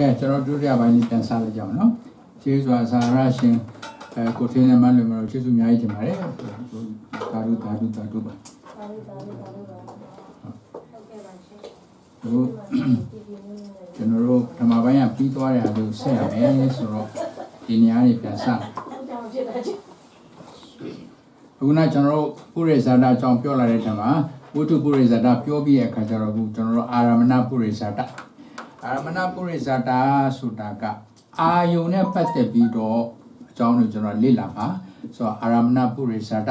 ကဲကျွန်တော်ဒုတိယပိုင်းလေးပြန်စားလိုက်ကြအောင်နော်ကျေးဇူးအစာရရှင်အဲကိုထင်းနဲ့မလို့မလို့ကျေးဇူးအများကြီးတင်ပါတယ်သာဓုသာဓုသာဓုပါပါလိပါလိပါလိပါဟုတ်ကဲ့ပါရှင်ဟိုကျွန်တော်တို့ဓမ္မပိုင်းကပြီးသွားတဲ့အားလို့ဆက်ရမယ်ဆိုတော့ဒီနေရာနေပြန်စားဖြစ်တာချင်းအခုနကျွန်တော်တို့ပုရိဇာတအကြောင်းပြောလာတဲ့ဓမ္မဝတ္ထုပုရိဇာတပြောပြီးတဲ့အခါကျတော့အခုကျွန်တော်တို့အာရမဏပုရိဇာတ အာရမဏပုရိဇာတဆိုတာကအာယုန်နဲ့ပတ်သက်ပြီးတော့အကြောင်းကိုကျွန်တော်လေ့လာပါဆိုတော့အာရမဏပုရိဇာတ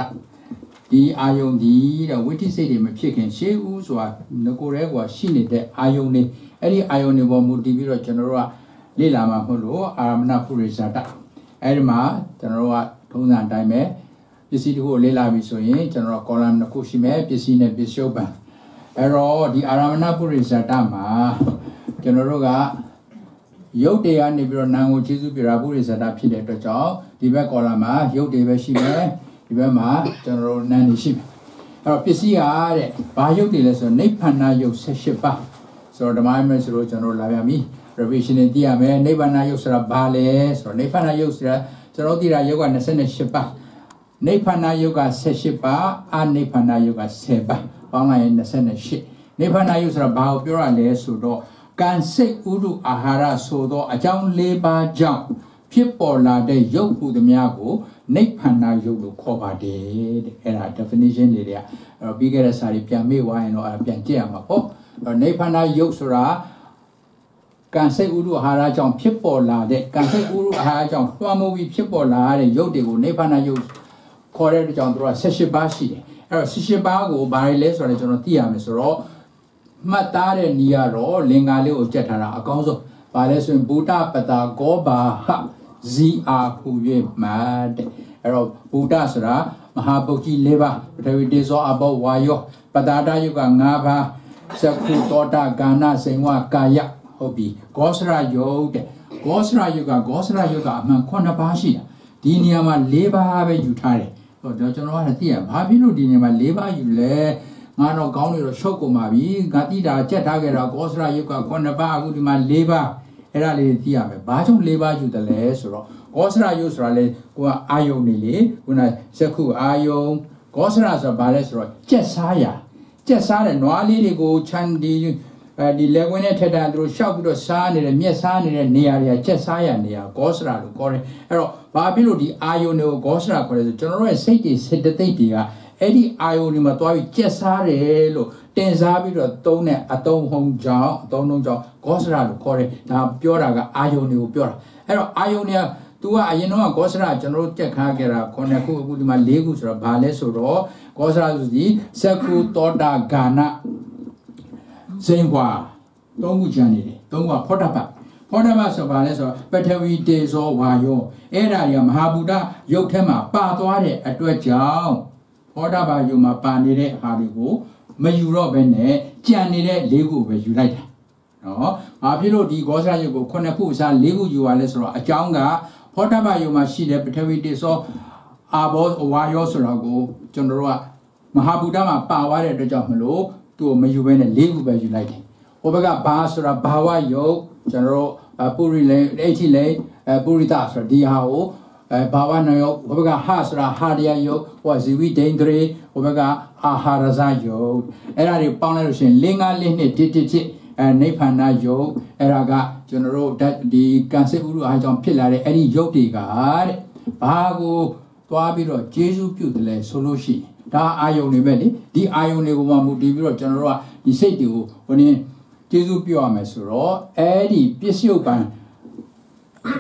ဒီအာယုန်ဒီတဲ့ဝိသိစိတ်တွေမဖြစ်ခင်ရှေးဦးဆိုတာငကိုယ်ရဲကရှိနေတဲ့အာယုန်တွေအဲ့ဒီအာယုန်တွေပေါ်မူတည်ပြီးတော့ကျွန်တော်တို့ကလေ့လာမှာမဟုတ်လို့အာရမဏပုရိဇာတအဲ့ဒီမှာကျွန်တော်တို့ကထုံးစံအတိုင်းပဲပစ္စည်းတစ်ခုကိုလေ့လာပြီဆိုရင်ကျွန်တော် column တစ်ခုရှိမယ်ပစ္စည်းနဲ့ပစ္စယုပ္ပံအဲ့တော့ဒီအာရမဏပုရိဇာတမှာ ကျွန်တော်တို့ကရုပ်တွေကနေပြီးတော့နာမ်ကိုကျေစုပြရာပုရိဇာတဖြစ်တဲ့အတွက်ကြောင့်ဒီဘက် column မှာရုပ်တွေပဲရှိမယ်ဒီဘက်မှာကျွန်တော်တို့နာမ်တွေရှိမယ်အဲ့တော့ပစ္စည်းကတဲ့ဘာရုပ်တွေလဲဆိုတော့နိဗ္ဗာန်ရုပ်18ပါးဆိုတော့ဓမ္မမဲဆိုတော့ကျွန်တော်တို့လာပြန်ပြီ revision နဲ့သိရမယ်နိဗ္ဗာန်ရုပ်ဆိုတာဘာလဲဆိုတော့နိဗ္ဗာန်ရုပ်ဆိုတာကျွန်တော်တို့သိတာရုပ်က28ပါးနိဗ္ဗာန်ယုတ်က18ပါးအနိဗ္ဗာန်ယုတ်က10ပါးပေါင်းလိုက်ရင်28နိဗ္ဗာန်ယုတ်ဆိုတာဘာကိုပြောရလဲဆိုတော့ ကံစိတ်ဥဒုအာဟာရဆိုသောအကြောင်း၄ပါးကြောင့်ဖြစ်ပေါ်လာတဲ့ယုတ်ဟူသည်များကိုနိဗ္ဗာန်ယုတ်လို့ခေါ်ပါတယ်တဲ့အဲ့ဒါ definition တွေတွေကအဲ့တော့ပြီးခဲ့တဲ့စာတွေပြန်မေ့သွားရင်တော့အဲ့ဒါပြန်ကြည့်ရမှာပေါ့အဲ့တော့နိဗ္ဗာန်ယုတ်ဆိုတာကံစိတ်ဥဒုအာဟာရကြောင့်ဖြစ်ပေါ်လာတဲ့ကံစိတ်ဥဒုအာဟာရကြောင့်လွှမ်းမိုးပြီးဖြစ်ပေါ်လာတဲ့ယုတ်တွေကိုနိဗ္ဗာန်ယုတ်ခေါ်တဲ့အတွက်ကြောင့်သူက18ပါးရှိတယ်အဲ့တော့18ပါးကိုဘာတွေလဲဆိုတော့ကျွန်တော်သိရမယ်ဆိုတော့ မှတ်သားတဲ့နေရာတော့လင်္ကာလေးကိုကြက်ထားတာအကောင်းဆုံးဘာလဲဆိုရင်ဗုဒ္ဓပတာကောဘာဟဇီအာဖူ၍မတ်တဲ့အဲ့တော့ဗုဒ္ဓဆိုတာမဟာပုဂ္ဂိ၄ပါးပထဝီတေဇောအဘောဝါယောပတာတယုက၅ပါးသက္ခုတောတာကာနစိန်ဝကာယဟုတ်ပြီဂောစရယုတ်တဲ့ဂောစရယုကဂောစရယုကအမှန်9ပါးရှိတာဒီနေရာမှာ၄ပါးပဲယူထားတယ်ဟောတော့ကျွန်တော်ကသိရဘာဖြစ်လို့ဒီနေရာမှာ၄ပါးယူလဲ ငါတော့ကောင်းနေတော့ရှုပ်ကုန်ပါပြီငါတိတာကြက်ထားခဲ့တာကောစရယုတ်က9ပါးအခုဒီမှာ၄ပါးအဲ့ဒါလေးသိရမယ်ဘာကြောင့်၄ပါးယူတယ်လဲဆိုတော့ကောစရယုတ်ဆိုတာလေကိုကအာယုံနေလေခုနစက္ခုအာယုံကောစရဆိုတာဘာလဲဆိုတော့ကြက်စားရကြက်စားတဲ့နွားလေးတွေကိုခြံဒီအဲဒီလက်ဝင်းနဲ့ထက်တာသူတို့ရှောက်ပြီးတော့စားနေတဲ့မျက်စားနေတဲ့နေရာတွေကချက်စားရနေရာဂောစရာလို့ခေါ်တယ်အဲ့တော့ဘာဖြစ်လို့ဒီအာယုန်တွေကိုဂောစရာခေါ်လဲဆိုကျွန်တော်တို့ရဲ့စိတ်တွေစေတသိက်တွေက အဲ့ဒီအာယုန်တွေမှာတွားပြီးချက်စားတယ်လို့တင်စားပြီးတော့သုံးတဲ့အတုံးဟုံကြောင့်အတုံးလုံးကြောင့်ဂောစရာလို့ခေါ်တယ်ဒါပြောတာကအာယုန်တွေကိုပြောတာအဲ့တော့အာယုန်တွေကသူကအရင်တော့ဂောစရာကျွန်တော်တို့တက်ခါခဲ့တာခုနှစ်ခုအခုဒီမှာ၄ခုဆိုတော့ဘာလဲဆိုတော့ဂောစရာဆိုဒီစက္ခုတောတာဂာနစိန်ခွာသုံးခုကျန်နေတယ်သုံးခုကဖောတ္တပဖောတ္တပဆိုပါလဲဆိုတော့ပထဝီတေဇောဝါယောအဲ့ဒါတွေကမဟာဗုဒ္ဓရုပ်ထဲမှာပါသွားတဲ့အတွက်ကြောင့် ဖောတ္တပယုံမှာပါနေတဲ့ဟာတွေကိုမယူတော့ဘဲနဲ့ကြံနေတဲ့၄ခုပဲယူလိုက်တာနော်။ဘာဖြစ်လို့ဒီဂောစရယုတ်ကိုခုနှစ်ခုအစား၄ခုယူရလဲဆိုတော့အကြောင်းကဖောတ္တပယုံမှာရှိတဲ့ပထဝီတေဇောအာဘောဝါယောဆိုတာကိုကျွန်တော်တို့ကမဟာဗုဒ္ဓမှာပါသွားတဲ့အတွက်ကြောင့်မလို့သူ့ကိုမယူဘဲနဲ့၄ခုပဲယူလိုက်တယ်ဟိုဘက်ကဘာဆိုတာဘာဝယုတ်ကျွန်တော်တို့ပုရိလေအဋ္ဌိလေပုရိသဆိုတာဒီဟာကို အဲဘာဝနယုတ်ဟိုဘက်ကဟဆိုတာဟာရယယုတ်ဟိုဇီဝိဒိန္ဒရေဟိုဘက်ကအာဟာရဇယုတ်အဲ့ဒါတွေပေါင်းလိုက်လို့ရှိရင်လင်္ကာလင်းနှစ်တစ်တစ်တစ်အဲနိဗ္ဗာန်ယုတ်အဲ့ဒါကကျွန်တော်တို့ဒီကံစစ်ဥရုအားကြောင့်ဖြစ်လာတဲ့အဲ့ဒီယုတ်တွေကတဲ့ဘာကိုသွားပြီးတော့ဂျေစုပြုတ်တယ်လဲဆိုလို့ရှိရင်ဒါအာယုန်တွေပဲလေဒီအာယုန်တွေကိုမှမူတည်ပြီးတော့ကျွန်တော်တို့ကဒီစိတ်တွေကိုဟိုနည်းကျေးဇူးပြောရမယ်ဆိုတော့အဲ့ဒီပစ္စယုတ်ပံ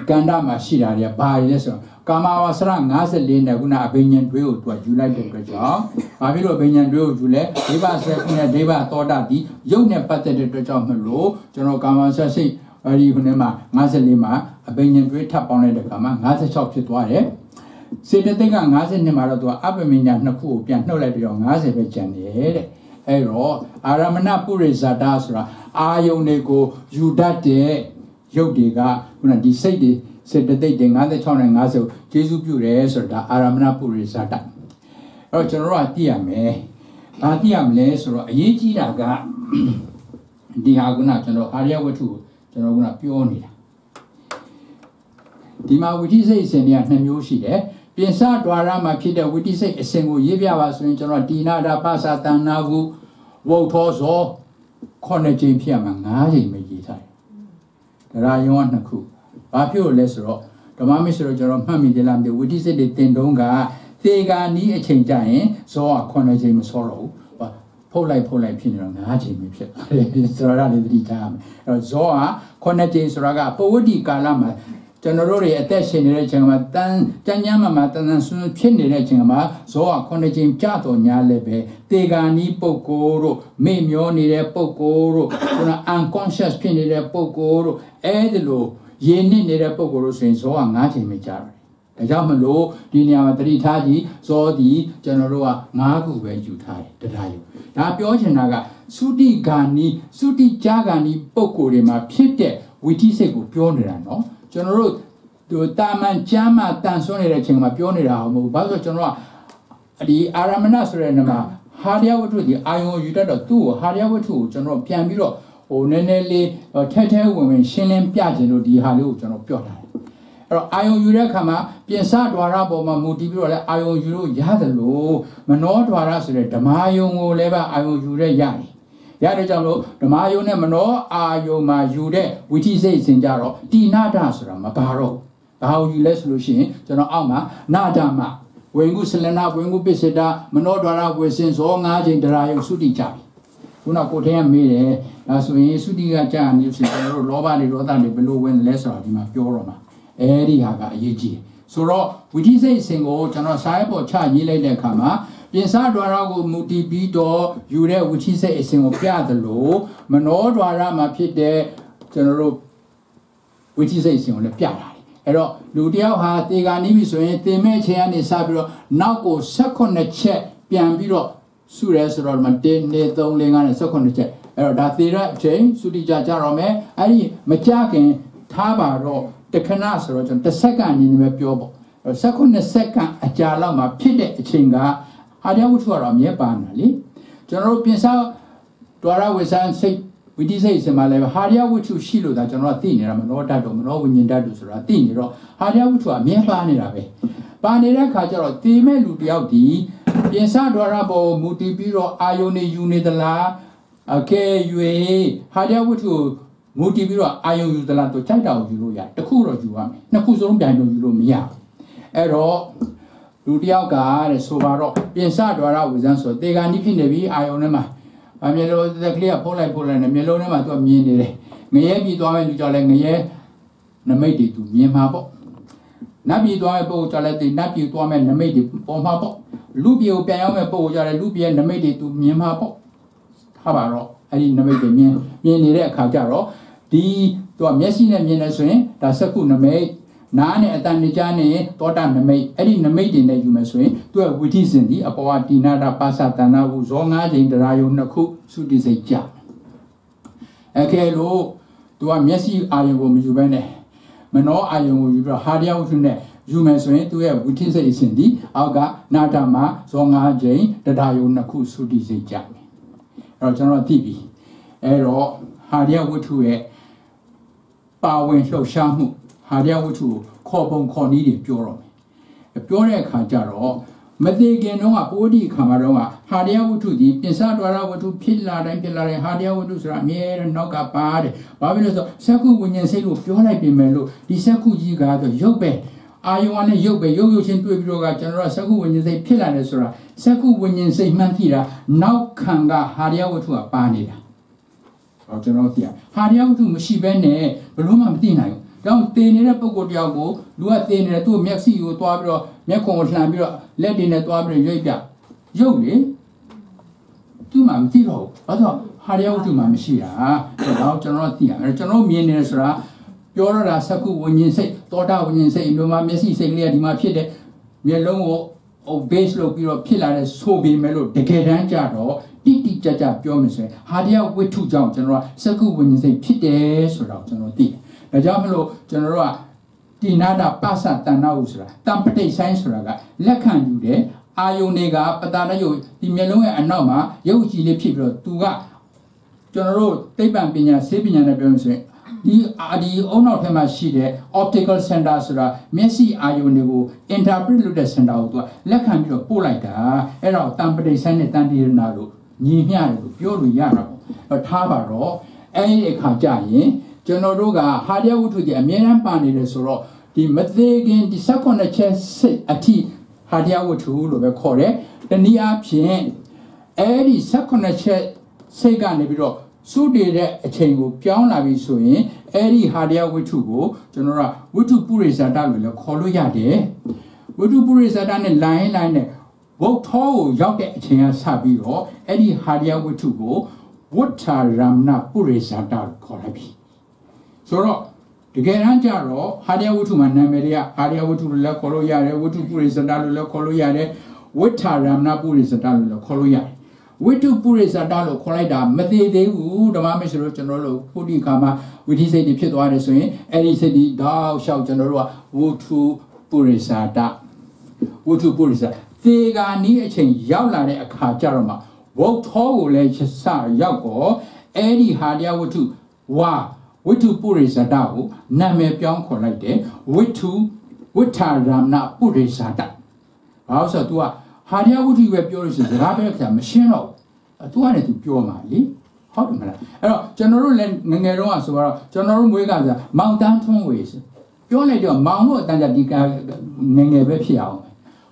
ကန္ဓာမှာရှိတာတွေဘာတွေလဲဆိုတော့ ကာမဝါစရ54နဲ့ခုနအဘိညာဉ်တွေးကိုသူကယူလိုက်တဲ့အတွက်ကြောင့်ဘာဖြစ်လို့အဘိညာဉ်တွေးကိုယူလဲဒိဗဆေခုနဲ့ဒိဗသောတာဒီရုပ်နဲ့ပတ်သက်တဲ့အတွက်ကြောင့်မလို့ကျွန်တော်ကာမဆက်စိတ်အဲဒီခုနဲ့မှာ54မှာအဘိညာဉ်တွေးထပ်ပေါင်းလိုက်တဲ့အခါမှာ56ဖြစ်သွားတယ်စေတသိက်က52မှာတော့သူကအပ္ပမညာနှစ်ခုကိုပြန်နှုတ်လိုက်ပြီးတော့50ပဲကျန်တယ်တဲ့အဲ့တော့အာရမဏပုရိဇာတာဆိုတာအာယုန်တွေကိုယူတတ်တဲ့ရုပ်တွေကခုနဒီစိတ်တွေ စေတသိက်တွေ56နဲ့50ကျေစုပြုတယ်ဆိုတာအာရမဏပုရိဇာတာအဲ့တော့ကျွန်တော်တို့ကသိရမယ်ဘာသိရမလဲဆိုတော့အရေးကြီးတာကဒီဟာကကျွန်တော်အာရယဝတ္ထုကိုကျွန်တော်ကပြောနေတာဒီမှာဝိတိစိတ်အစဉ်တွေကနှစ်မျိုးရှိတယ်ပြင်စဒွါရမှာဖြစ်တဲ့ဝိတိစိတ်အစဉ်ကိုရေးပြပါဆိုရင်ကျွန်တော်ဒီနာတာပါစာတန်နာဟုဝုတ်သောဇောခုနှစ်ကြိမ်ဖြစ်မှာ၅ကြိမ်ပဲရေးထားတယ်ဒါရာယုံကနှစ်ခု ဘာဖြစ်လို့လဲဆိုတော့ဓမ္မမစ်ဆိုတော့ကျွန်တော်မှတ်မိတယ်လားမသိဘူးဝိတိစိတ်တွေတင်တုံးကသေဂာနီးအချိန်ကြရင်ဇောကခုနှစ်ကြိမ်မစောတော့ဘူးဟောဖုတ်လိုက်ဖုတ်လိုက်ဖြစ်နေတော့၅ချိန်ပဲဖြစ်တယ်ဆိုတော့လည်းသတိထားရမယ်အဲ့တော့ဇောကခုနှစ်ချိန်ဆိုတာကပဝတ္တိကာလမှာကျွန်တော်တို့တွေအသက်ရှင်နေတဲ့အချိန်မှာတန်ကြမ်းကြမ်းမှမှတန်တန်ဆွန်းဖြစ်နေတဲ့အချိန်မှာဇောကခုနှစ်ချိန်ကြတော့ညာလည်းပဲတေဂာနီးပုဂ္ဂိုလ်တို့မေ့မျောနေတဲ့ပုဂ္ဂိုလ်တို့ကျွန်တော် unconscious ဖြစ်နေတဲ့ပုဂ္ဂိုလ်တို့အဲဒီလို ရင်းနစ်နေတဲ့ပုဂ္ဂိုလ်တို့ဆိုရင်ဇောက၅ချိန်ပဲကြာတယ်ဒါကြောင့်မလို့ဒီနေရာမှာတတိထားကြည့်ဇောဒီကျွန်တော်တို့က၅ခုပဲယူထားတယ်တရားယူဒါပြောချင်တာကသုတိဂာနီသုတိကြာဂာနီပုံကိုယ်တွေမှာဖြစ်တဲ့ဝိသိစိတ်ကိုပြောနေတာနော်ကျွန်တော်တို့ဒီတာမန်ကျမ်းမှာတန်ဆွမ်းနေတဲ့အချိန်မှာပြောနေတာမဟုတ်ဘူးဘာလို့ဆိုကျွန်တော်ကဒီအာရမဏဆိုတဲ့နေရာမှာဟာရယဝတ္ထုဒီအာယုံယူတတ်တော့သူ့ကိုဟာရယဝတ္ထုကိုကျွန်တော်ပြန်ပြီးတော့ ဟိုနည်းနည်းလေးထဲထဲဝင်ဝင်ရှင်းလင်းပြခြင်းလို့ဒီဟာလေးကိုကျွန်တော်ပြောတာအဲ့တော့အာယုံယူတဲ့အခါမှာပြင်စဒွါရပေါ်မှာမူတည်ပြီးတော့လည်းအာယုံယူလို့ရတယ်လို့မနောဒွါရဆိုတဲ့ဓမ္မယုံကိုလည်းပဲအာယုံယူတဲ့ရတယ်ရတဲ့ကြောင့်လို့ဓမ္မယုံနဲ့မနောအာယုံမှာယူတဲ့ဝိသိစိတ်စင်ကြတော့တိနာဒဆိုတာမပါတော့ဘာကိုယူလဲဆိုလို့ရှိရင်ကျွန်တော်အောက်မှာနာဒမဝင်ကုစလနာဝင်ကုပစ္စဒမနောဒွါရဝေစင်ဇော၅ချိန်တရားယုံသုတိကြပြီ ခုနကိုထင်းကမေးတယ်ဒါဆိုရင်သုတိကကြာနေဆိုကျွန်တော်တို့လောဘတွေဒေါသတွေဘယ်လိုဝင်လဲဆိုတာဒီမှာပြောတော့မှာအဲဒီဟာကအရေးကြီးတယ်ဆိုတော့ဝိသိစိတ်အစဉ်ကိုကျွန်တော်စာရေးပေါ်ချရေးလိုက်တဲ့အခါမှာပြင်စဒွါရကိုမူတည်ပြီးတော့ယူတဲ့ဝိသိစိတ်အစဉ်ကိုပြသလိုမနောဒွါရမှာဖြစ်တဲ့ကျွန်တော်တို့ဝိသိစိတ်အစဉ်ကိုလည်းပြတာအဲ့တော့လူတယောက်ဟာတေဂာနီးပြီဆိုရင်တင်မဲ့ချိန်ကနေစပြီးတော့နောက်ကို16ချက်ပြန်ပြီးတော့ စုရဲဆိုတော့မှ1 2 3 4 5နဲ့16ချက်အဲ့တော့ဒါသေတဲ့အချိန်စုတိကြကြတော့မယ်အဲ့ဒီမကြခင်ထားပါတော့တခဏဆိုတော့ကျွန်တော်တစ်စက္ကန့်အနေနဲ့ပဲပြောပေါ့16စက္ကန့်အကြာလောက်မှာဖြစ်တဲ့အချိန်ကအာရဝတ္ထုကတော့မြဲပါနာလေကျွန်တော်တို့ပြင်စားဒွါရဝိဆန်စိတ်ဝိတိစိတ်စင်မှာလည်းဟာရဝတ္ထုရှိလို့ဒါကျွန်တော်ကသိနေတာမနောတတ်တော့မနောဝိညာဉ်တတ်တို့ဆိုတာသိနေတော့ဟာရဝတ္ထုကအမြဲပါနေတာပဲပါနေတဲ့အခါကျတော့တေမဲ့လူတယောက်ဒီ ပြင်စားဒွါရဘောမူတည်ပြီးတော့အာယုန်နေယူနေသလားအကဲ၍ဟာရဝတ္ထုမူတည်ပြီးတော့အာယုံယူသလားတော့ကြိုက်တာကိုယူလို့ရတခုတော့ယူရမယ်နှစ်ခုစလုံးပြန်လို့ယူလို့မရဘူးအဲ့တော့လူတယောက်ကတဲ့ဆိုပါတော့ပြင်စဒွါရဝိဇန်းဆိုတေဂာနိဖြစ်နေပြီအာယုံထဲမှာအမျက်လုံးသက်ကလေးကဖုတ်လိုက်ဖုတ်လိုက်နေမျက်လုံးထဲမှာသူကမြင်နေတယ်ငရဲပြီးသွားမဲ့လူကြောင့်လည်းငရဲနမိတ်တွေသူမြင်မှာပေါ့နတ်ပြည်သွားမဲ့ပုံကြောင့်လည်းဒီနတ်ပြည်သွားမဲ့နမိတ်တွေပေါ်မှာပေါ့ လူပြည်ကိုပြန်ရောက်မဲ့ပုံကြောင့်လည်းလူပြည်ရဲ့နမိတ်တွေသူမြင်မှာပေါ့ထားပါတော့အဲ့ဒီနမိတ်တွေမြင်မြင်နေတဲ့အခါကျတော့ဒီသူကမျက်စိနဲ့မြင်နေဆိုရင်ဒါစက္ခုနမိတ်နားနဲ့အတန်နေကြနဲ့သောတာနမိတ်အဲ့ဒီနမိတ်တွေနဲ့ယူမယ်ဆိုရင်သူကဝိသိစဉ်ဒီအပေါ်ကတိနာတာပါစတနာဟုဇော၅ချိန်တရားယုံနှစ်ခုသုတိစိတ်ကြအကယ်လို့သူကမျက်စိအာယုံကိုမယူဘဲနဲ့မနောအာယုံကိုယူပြီးတော့ဟာရယဝတ္ထုနဲ့ ယူမယ်ဆိုရင်သူရဲ့ဝိသိစိတ်အစဉ်ဒီအောက်ကနာတာမှာဇော၅ချိန်တရားယုံနှစ်ခုသုတိစိတ်ကြမယ်အဲ့တော့ကျွန်တော်သိပြီအဲ့တော့ဟာရဝတ္ထုရဲ့ပါဝင်လှုပ်ရှားမှုဟာရဝတ္ထုကိုခေါ်ပုံခေါ်နည်းတွေပြောတော့မယ်ပြောတဲ့အခါကျတော့မသေးခင်တော့ကပိုးဒီခါမှာတော့ကဟာရဝတ္ထုဒီပြင်စဒွါရဝတ္ထုဖြစ်လာတိုင်းဖြစ်လာတိုင်းဟာရဝတ္ထုဆိုတာအမြဲတမ်းနောက်ကပါတယ်ဘာဖြစ်လို့ဆိုစက္ခုဝိညာဉ်စိတ်လို့ပြောလိုက်ပြင်မယ်လို့ဒီစက္ခုကြီးကတော့ရုပ်ပဲ အာယုံနဲ့ရုပ်ပဲရုပ်ရုပ်ချင်းတွေ့ပြီးတော့ကကျွန်တော်ကစက္ခုဝိညာဉ်စိတ်ဖြစ်လာတယ်ဆိုတာစက္ခုဝိညာဉ်စိတ်မှန်းသိတာနောက်ခံကဟာရဝတ္ထုကပါနေတာဟောကျွန်တော်သိရဟာရဝတ္ထုမရှိဘဲနဲ့ဘလို့မှမသိနိုင်ဘူး။တော့တင်နေတဲ့ပုံကိုတယောက်ကိုလူကတင်နေတဲ့သူ့မျက်စိကိုသွားပြီးတော့မျက်ခုံကိုလှန်ပြီးတော့လက်တွေနဲ့သွားပြီးတော့ရွိတ်ပြ။ရုပ်လေသူ့မှာမသိတော့ဘူး။ဘာလို့ဟာရယဝတ္ထုမှာမရှိတာ။ဒါတော့ကျွန်တော်သိရမယ်။ကျွန်တော်မြင်နေတယ်ဆိုတာပြောတော့တာစကုဝิญဉ်စိတ် သောတာဝิญဉ်စိတ်အမျိုးမှာမျက်စိစိတ်ကလေးကဒီမှာဖြစ်တဲ့မျက်လုံးကို base လုပ်ပြီးတော့ဖြစ်လာတဲ့ဆိုပေမဲ့လို့တကယ်တမ်းကျတော့တိတိကျကျပြောမယ်ဆိုရင်ဟာတရားဝိထုကြောင့်ကျွန်တော်ကစကုဝิญဉ်စိတ်ဖြစ်တယ်ဆိုတော့ကျွန်တော်သိတယ်။ဒါကြောင့်မလို့ကျွန်တော်တို့ကတိနာတာပသတဏ္ဍဟုဆိုတာတံပတိတ်ဆိုင်ဆိုတာကလက်ခံယူတယ်အာယုန်တွေကပတာရယုတ်ဒီမျက်လုံးရဲ့အနောက်မှာရုပ်ကြည်လေးဖြစ်ပြီးတော့သူကကျွန်တော်တို့သိပ္ပံပညာဆေးပညာနဲ့ပြောလို့ဆိုရင် ဒီအာဒီအုံနောက်ထဲမှာရှိတဲ့ optical center ဆိုတာမျက်စိအာရုံတွေကို interpret လုပ်တဲ့ center ကိုသူကလက်ခံပြီးတော့ပို့လိုက်တာအဲ့တော့တံပတိဆန်းနဲ့တန်တီရနာလို့ညီမျှတယ်လို့ပြောလို့ရတာပေါ့အဲ့ထားပါတော့အဲ့ဒီအခါကျရင်ကျွန်တော်တို့ကဟာရဝတ္ထုကြီးအများအားပါနေတယ်ဆိုတော့ဒီမသေးခင်ဒီ16ချက်စိတ်အထိဟာရဝတ္ထုလို့ပဲခေါ်တယ်တနည်းအားဖြင့်အဲ့ဒီ16ချက်စိတ်ကနေပြီးတော့ စုတည်တဲ့အချိန်ကိုပြောင်းလာပြီဆိုရင်အဲ့ဒီဟာရဝတ္ထုကိုကျွန်တော်တို့ကဝတ္ထုပုရိသတာလို့လည်းခေါ်လို့ရတယ်ဝတ္ထုပုရိသတာနဲ့ line line နဲ့ဘုတ်ထောကိုရောက်တဲ့အချိန်ကစပြီးတော့အဲ့ဒီဟာရဝတ္ထုကိုဝဋ္ဌာရမဏပုရိသတာလို့ခေါ်လိုက်ပြီဆိုတော့တကယ်တမ်းကျတော့ဟာရဝတ္ထုမှာနာမည်တွေကဟာရဝတ္ထုလို့လည်းခေါ်လို့ရတယ်ဝတ္ထုပုရိသတာလို့လည်းခေါ်လို့ရတယ်ဝဋ္ဌာရမဏပုရိသတာလို့လည်းခေါ်လို့ရတယ် ဝိတုပုရိသတာလို့ခေါ်လိုက်တာမသေးသေးဘူးဓမ္မမရှိလို့ကျွန်တော်တို့ဖုတိခါမှာဝိသိစိတ်တွေဖြစ်သွားတယ်ဆိုရင်အဲ့ဒီစိတ်တွေတောက်လျှောက်ကျွန်တော်တို့ကဝုထုပုရိသတာဝုထုပုရိသသေဂာနီးအချိန်ရောက်လာတဲ့အခါကျတော့မှဝုတ်သောကိုလည်းစရောက်တော့အဲ့ဒီဟာတရားဝတ္ထုဝါဝိတုပုရိသတာကိုနာမည်ပြောင်းခေါ်လိုက်တယ်ဝိတုဝိထာရမဏပုရိသတာဘာလို့ဆိုတော့ तू က ဟာရဝတ္ထုပဲပြောလို့ရှိရင်စကားပဲခါမရှင်းတော့ဘူးသူကလည်းသူပြောမှာလေဟုတ်တယ်မလားအဲ့တော့ကျွန်တော်တို့လည်းငငယ်တုန်းကဆိုတော့ကျွန်တော်တို့မွေးကစားမောင်တန်းထွန်းဝေဆိုပြောလိုက်တော့မောင်တို့အတန်းကြဒီကငငယ်ပဲဖြစ်အောင်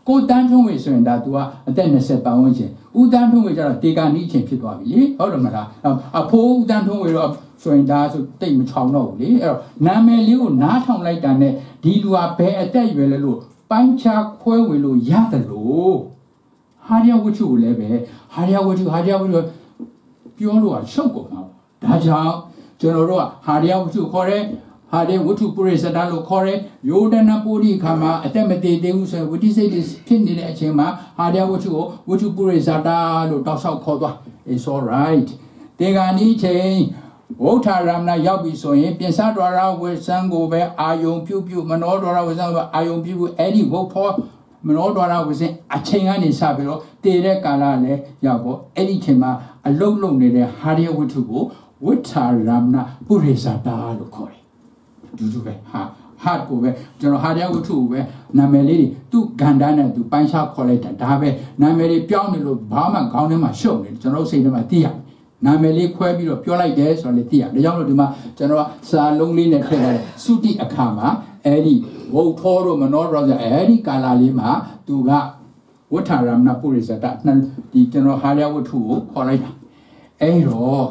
ကိုတန်းထွန်းဝေဆိုရင်ဒါ तू ကအသက်20ပတ်ဝန်းကျင်ဦးတန်းထွန်းဝေကျတော့တေကာနီးချင်းဖြစ်သွားပြီလေဟုတ်တယ်မလားအဖိုးဦးတန်းထွန်းဝေတော့ဆိုရင်ဒါဆိုတိတ်မချောင်တော့ဘူးလေအဲ့တော့နာမည်လေးကိုနားထောင်လိုက်တာနဲ့ဒီလူဟာဘယ်အသက်ရွယ်လဲလို့ပိုင်းခြားခွဲဝေလို့ရတယ်လို့ ဟာရဝတ္ထုကိုလည်းပဲဟာရဝတ္ထုဟာရဝတ္ထုပြောလို့ကရှုပ်ကုန်မှာဒါကြောင့်ကျွန်တော်တို့ကဟာရဝတ္ထုခေါ်တဲ့ဟာတဲ့ဝတ္ထုပုရိသတာလို့ခေါ်တဲ့ယောဒနာပုရိခါမှာအတက်မသေးသေးဘူးဆိုဝိတိစိတ်ဖြစ်နေတဲ့အချိန်မှာဟာတဲ့ဝတ္ထုကိုဝတ္ထုပုရိသတာလို့တောက်လျှောက်ခေါ်သွား it's all right တေဂာနီချိန်ဝဋ္ဌာရမဏရောက်ပြီဆိုရင်ပြင်စတော်ရဝိသံကိုပဲအာယုံပြုတ်ပြုတ်မနောတော်ရဝိသံကိုအာယုံပြုတ်ပြုတ်အဲ့ဒီဝုတ်ဖို့ မနောဒွါရဝစဉ်အချိန်ကနေစပြီးတော့တည်တဲ့ကာလလည်းရောက်ပေါ့အဲ့ဒီချိန်မှာအလုတ်လုံနေတဲ့ဟာရဝတ္ထုကိုဝိထာရမဏပုရိသတာလို့ခေါ်တယ်ဒူးဒူးပဲဟာဟာကိုပဲကျွန်တော်ဟာရဝတ္ထုကိုပဲနာမည်လေးတွေသူ့ဂန္ဓာနဲ့သူပိုင်းခြားခေါ်လိုက်တာဒါပဲနာမည်လေးပြောင်းနေလို့ဘာမှခေါင်းထဲမှာရှုပ်နေတယ်ကျွန်တော်စိတ်ထဲမှာသိရတယ်နာမည်လေးခွဲပြီးတော့ပြောလိုက်တယ်ဆိုတော့လေသိရဒါကြောင့်လို့ဒီမှာကျွန်တော်ကစာလုံးလေးနဲ့ထည့်ထားတယ်သုတိအခါမှာအဲ့ဒီ ဝုတ်ထောတို့မနောရောဆိုအဲ့ဒီကာလာလေးမှာသူကဝဋ္ဌာရမဏပုရိသတဒီကျွန်တော်ဟာရဝတ္ထုကိုခေါ်လိုက်တာအဲ့တော့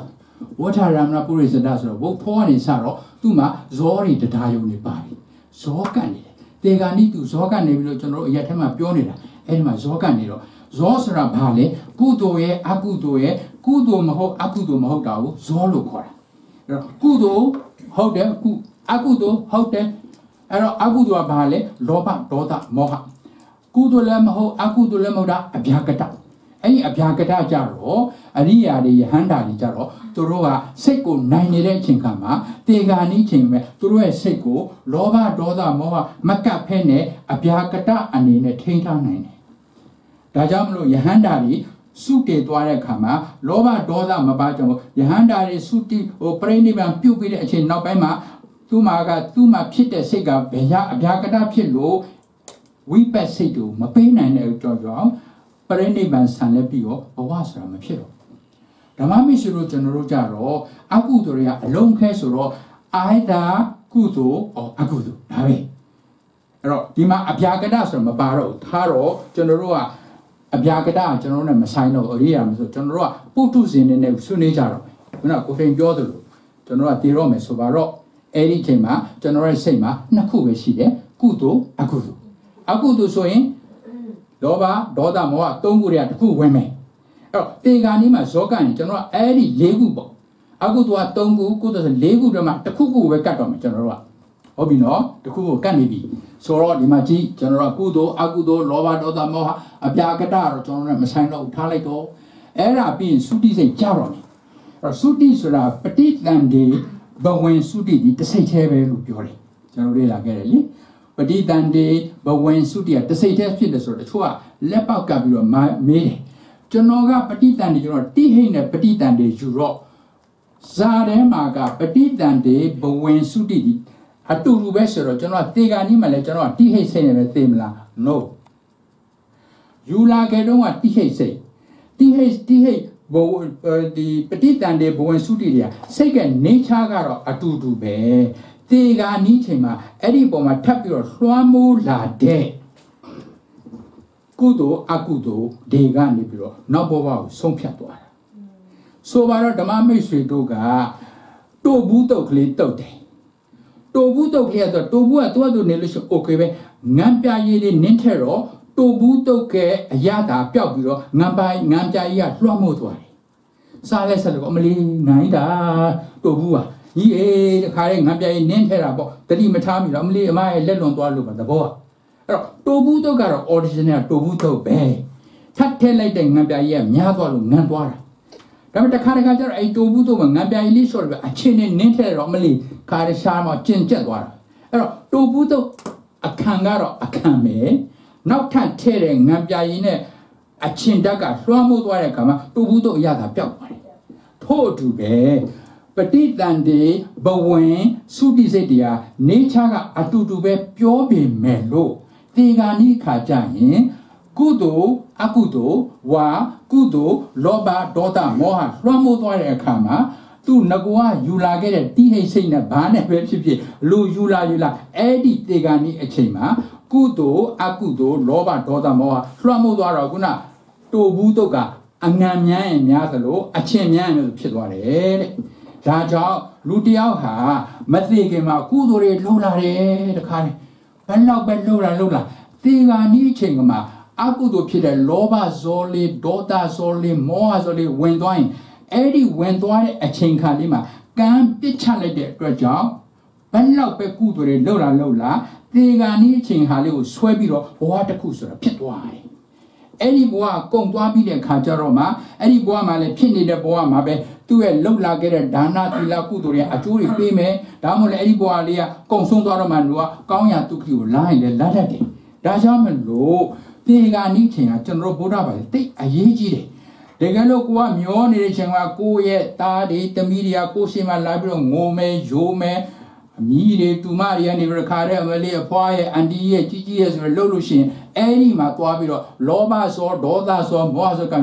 ဝဋ္ဌာရမဏပုရိသတဆိုတော့ဝုတ်ထောကနေစတော့သူ့မှာဇောတွေတရားယုံနေပါတယ်ဇောကတ်နေတယ်တေဂာနိသူဇောကတ်နေပြီးတော့ကျွန်တော်တို့အရက်ထဲမှာပြောနေတာအဲ့ဒီမှာဇောကတ်နေတော့ဇောဆိုတာဘာလဲကုသိုလ်ရဲ့အကုသိုလ်ရဲ့ကုသိုလ်မဟုတ်အကုသိုလ်မဟုတ်တာကိုဇောလို့ခေါ်တာအဲ့တော့ကုသိုလ်ဟုတ်တယ်ကုအကုသိုလ်ဟုတ်တယ် အဲ့တော့အကုသိုလ်ကဘာလဲလောဘဒေါသမောဟကုသိုလ်လည်းမဟုတ်အကုသိုလ်လည်းမဟုတ်တာအဗျာကတအဲ့ဒီအဗျာကတကြတော့အရိယာတွေယဟန္တာတွေကြတော့သူတို့ကစိတ်ကိုနိုင်နေတဲ့အချိန်ခါမှာတေဂာနိချိန်ပဲသူတို့ရဲ့စိတ်ကိုလောဘဒေါသမောဟမကပ်ဖဲနဲ့အဗျာကတအနေနဲ့ထိန်းထားနိုင်တယ်ဒါကြောင့်မလို့ယဟန္တာတွေစုတည်သွားတဲ့အခါမှာလောဘဒေါသမပါကြောင့်ယဟန္တာတွေစုတည်ဟိုပြိဋိဘံပြုတ်ပြီးတဲ့အချိန်နောက်ပိုင်းမှာ သူ့မှာကသူ့မှာဖြစ်တဲ့စိတ်ကဘယ်ရအဗျာကတဖြစ်လို့ဝိပက်စိတ်ကိုမပေးနိုင်တဲ့ကြောင့်ကြောင့်ပရိနိဗ္ဗာန်ဆံလက်ပြီးတော့ဘဝဆိုတာမဖြစ်တော့ဓမ္မမရှိလို့ကျွန်တော်တို့ကြတော့အကုသိုလ်တွေကအလုံးခဲဆိုတော့အာယတာကုသိုလ်အော်အကုသိုလ်ဒါပဲအဲ့တော့ဒီမှာအဗျာကတဆိုတော့မပါတော့ထားတော့ကျွန်တော်တို့ကအဗျာကတကကျွန်တော်တို့နဲ့မဆိုင်တော့အရိယာမဆိုကျွန်တော်တို့ကပုထုဇဉ်နဲ့နဲ့ဆွေးနွေးကြတော့ခုနကကိုထိန်ပြောသလိုကျွန်တော်ကတည်တော့မယ်ဆိုပါတော့ အဲ့ဒီချိန်မှာကျွန်တော်ရဲ့စိတ်မှာနှစ်ခုပဲရှိတယ်ကုသိုလ်အကုသိုလ်အကုသိုလ်ဆိုရင်လောဘဒေါသမောဟသုံးခုတွေကတစ်ခုဝင်မယ်အဲ့တော့တေဂာနီးမှာဇောကရင်ကျွန်တော်ကအဲ့ဒီ၄ခုပေါ့အကုသိုလ်က၃ခုကုသိုလ်ဆို၄ခုတည်းမှာတစ်ခုခုပဲကတ်တော့မယ်ကျွန်တော်တို့ကဟုတ်ပြီနော်တခုကိုကတ်နေပြီဆိုတော့ဒီမှာကြည့်ကျွန်တော်ကကုသိုလ်အကုသိုလ်လောဘဒေါသမောဟအပြာကတတော့ကျွန်တော်တို့မဆိုင်တော့ထားလိုက်တော့အဲ့ဒါပြီးရင်သုတိစိတ်ကြတော့တယ်အဲ့တော့သုတိဆိုတာပဋိသန္ဓေ ဘဝင်သုတိဒီတစ်စိတ်သေးပဲလို့ပြောတယ်ကျွန်တော်လေ့လာခဲ့တယ်လေပဋိသန္ဓေဘဝင်သုတိကတစ်စိတ်သေးဖြစ်တယ်ဆိုတော့တချို့ကလက်ပေါက်ကပ်ပြီးတော့မေးတယ်ကျွန်တော်ကပဋိသန္ဓေကျွန်တော်တိဟိတ်နဲ့ပဋိသန္ဓေယူတော့ဇာထဲမှာကပဋိတန်တေဘဝင်စုတိတိအတူတူပဲဆိုတော့ကျွန်တော်တေဂာနီးမှာလည်းကျွန်တော်တိဟိတ်စိတ်နဲ့ပဲသိမလား no ယူလာခဲ့တော့ကတိဟိတ်စိတ်တိဟိတ်တိဟိတ် ဘဝဒီပဋိတန်တေဘဝင်စုတိတွေကစိတ်ကနေချာကတော့အတူတူပဲတေဂာနီးချိန်မှာအဲ့ဒီပုံမှာထပ်ပြီးတော့လွှမ်းမိုးလာတဲ့ကုသိုလ်အကုသိုလ်တွေကနေပြီးတော့နောက်ဘဝကိုဆုံးဖြတ်သွားတာဆိုပါတော့ဓမ္မမိတ်ဆွေတို့ကတို့ဘူးတုတ်ကလေးတုတ်တယ်တိုဘူးတုတ်ကလေးကတော့တိုဘူးကသူ့အတူနေလို့ရှိရင် okay ပဲငံပြရည်လေးနင်းထက်တော့ တိုဘူးတုတ်ကအရသာပျောက်ပြီးတော့ငံပိုင်ငံပြရည်ကလွှမ်းမိုးသွားတယ်စားလဲဆက်လို့အမလီနိုင်တာတိုဘူးကကြီးအေးတခါလေးငံပြရည်နင်းထက်တာပေါ့တတိမထားမိတော့အမလီအမရဲ့လက်လွန်သွားလို့ပါသဘောကအဲ့တော့တိုဘူးတုတ်ကတော့ original တိုဘူးတုတ်ပဲထပ်ထည့်လိုက်တဲ့ငံပြရည်ကများသွားလို့ငံသွားတာဒါပေမဲ့တစ်ခါတစ်ခါကျတော့အဲ့တိုဘူးတုတ်ကငံပြရည်လေးရှော့တယ်အချင်းနဲ့နင်းထက်တော့အမလီခါရရှားမှာကျင်ကျက်သွားတာအဲ့တော့တိုဘူးတုတ်အခန့်ကတော့အခန့်ပဲ နောက်ထပ်ထည့်တဲ့ငံပြရည်နဲ့အချင်းတက်ကလွှမ်းမိုးသွားတဲ့အခါမှာတိုဘူးတုတ်အရသာပျောက်သွားတယ်ထို့အတူပဲပဋိတန်တေဘဝင်သုတိစိတ်တရားနေချာကအတူတူပဲပြောပေမဲ့လို့တေဂာနိခါကြရင်ကုသိုလ်အကုသိုလ်ဝါကုသိုလ်လောဘဒေါသမောဟလွှမ်းမိုးသွားတဲ့အခါမှာသူငကွာယူလာခဲ့တဲ့တိဟိတ်စိတ်နဲ့ဘာနဲ့ပဲဖြစ်ဖြစ်လူယူလာယူလာအဲ့ဒီတေဂာနိအချိန်မှာ ကုသိုလ်အကုသိုလ်လောဘဒေါသမောဟလွှမ်းမိုးသွားတော့ခုနတူဘူးတုတ်ကအငံမြန်းရင်များသလိုအချင်းမြန်းရင်ဖြစ်သွားတယ်တဲ့ဒါကြောင့်လူတယောက်ဟာမသိခင်မှာကုသိုလ်တွေလှုပ်လာတယ်တခါဘယ်လောက်ပဲလှုပ်လာလှုပ်လာတေဂာနိအချိန်ကမှာအကုသိုလ်ဖြစ်တဲ့လောဘဇောလေးဒေါသဇောလေးမောဟဇောလေးဝင်သွားရင်အဲ့ဒီဝင်သွားတဲ့အချိန်ခါလေးမှာကံပစ်ချလိုက်တဲ့အတွက်ကြောင့် ဘယ်လောက်ပဲကုသိုလ်တွေလှုပ်လာလှုပ်လာတေဂာနိအချိန်ခါလေးကိုဆွဲပြီးတော့ဘဝတစ်ခုဆိုတာဖြစ်သွားတယ်အဲ့ဒီဘဝကုံသွားပြီးတဲ့ခါကျတော့မှအဲ့ဒီဘဝမှာလည်းဖြစ်နေတဲ့ဘဝမှာပဲသူ့ရဲ့လှုပ်လာခဲ့တဲ့ဒါနသီလကုသိုလ်တွေအကျိုးတွေပေးမယ်ဒါမှမဟုတ်လည်းအဲ့ဒီဘဝလေးကကုံဆုံးသွားတော့မှလူကကောင်းရာဒုက္ခကိုလာရင်လည်းလာတတ်တယ်ဒါကြောင့်မလို့တေဂာနိချိန်ကကျွန်တော်ဗုဒ္ဓဘာသာတိတ်အရေးကြီးတယ်တကယ်လို့ကိုကမျောနေတဲ့ချိန်ကကိုယ့်ရဲ့သားတွေတမီးတွေကကိုယ်ရှိမှလာပြီးတော့ငိုမယ်ယိုမယ် အမီးတွေတူမတွေကနေပြီးတော့ခါတဲ့အမလေးအဖွားရဲ့အန်တီရဲ့ကြီးကြီးရဲ့ဆိုတော့လှုပ်လို့ရှိရင်အဲ့ဒီမှာသွားပြီးတော့လောဘဆောဒေါသဆောမောဟဆောကံ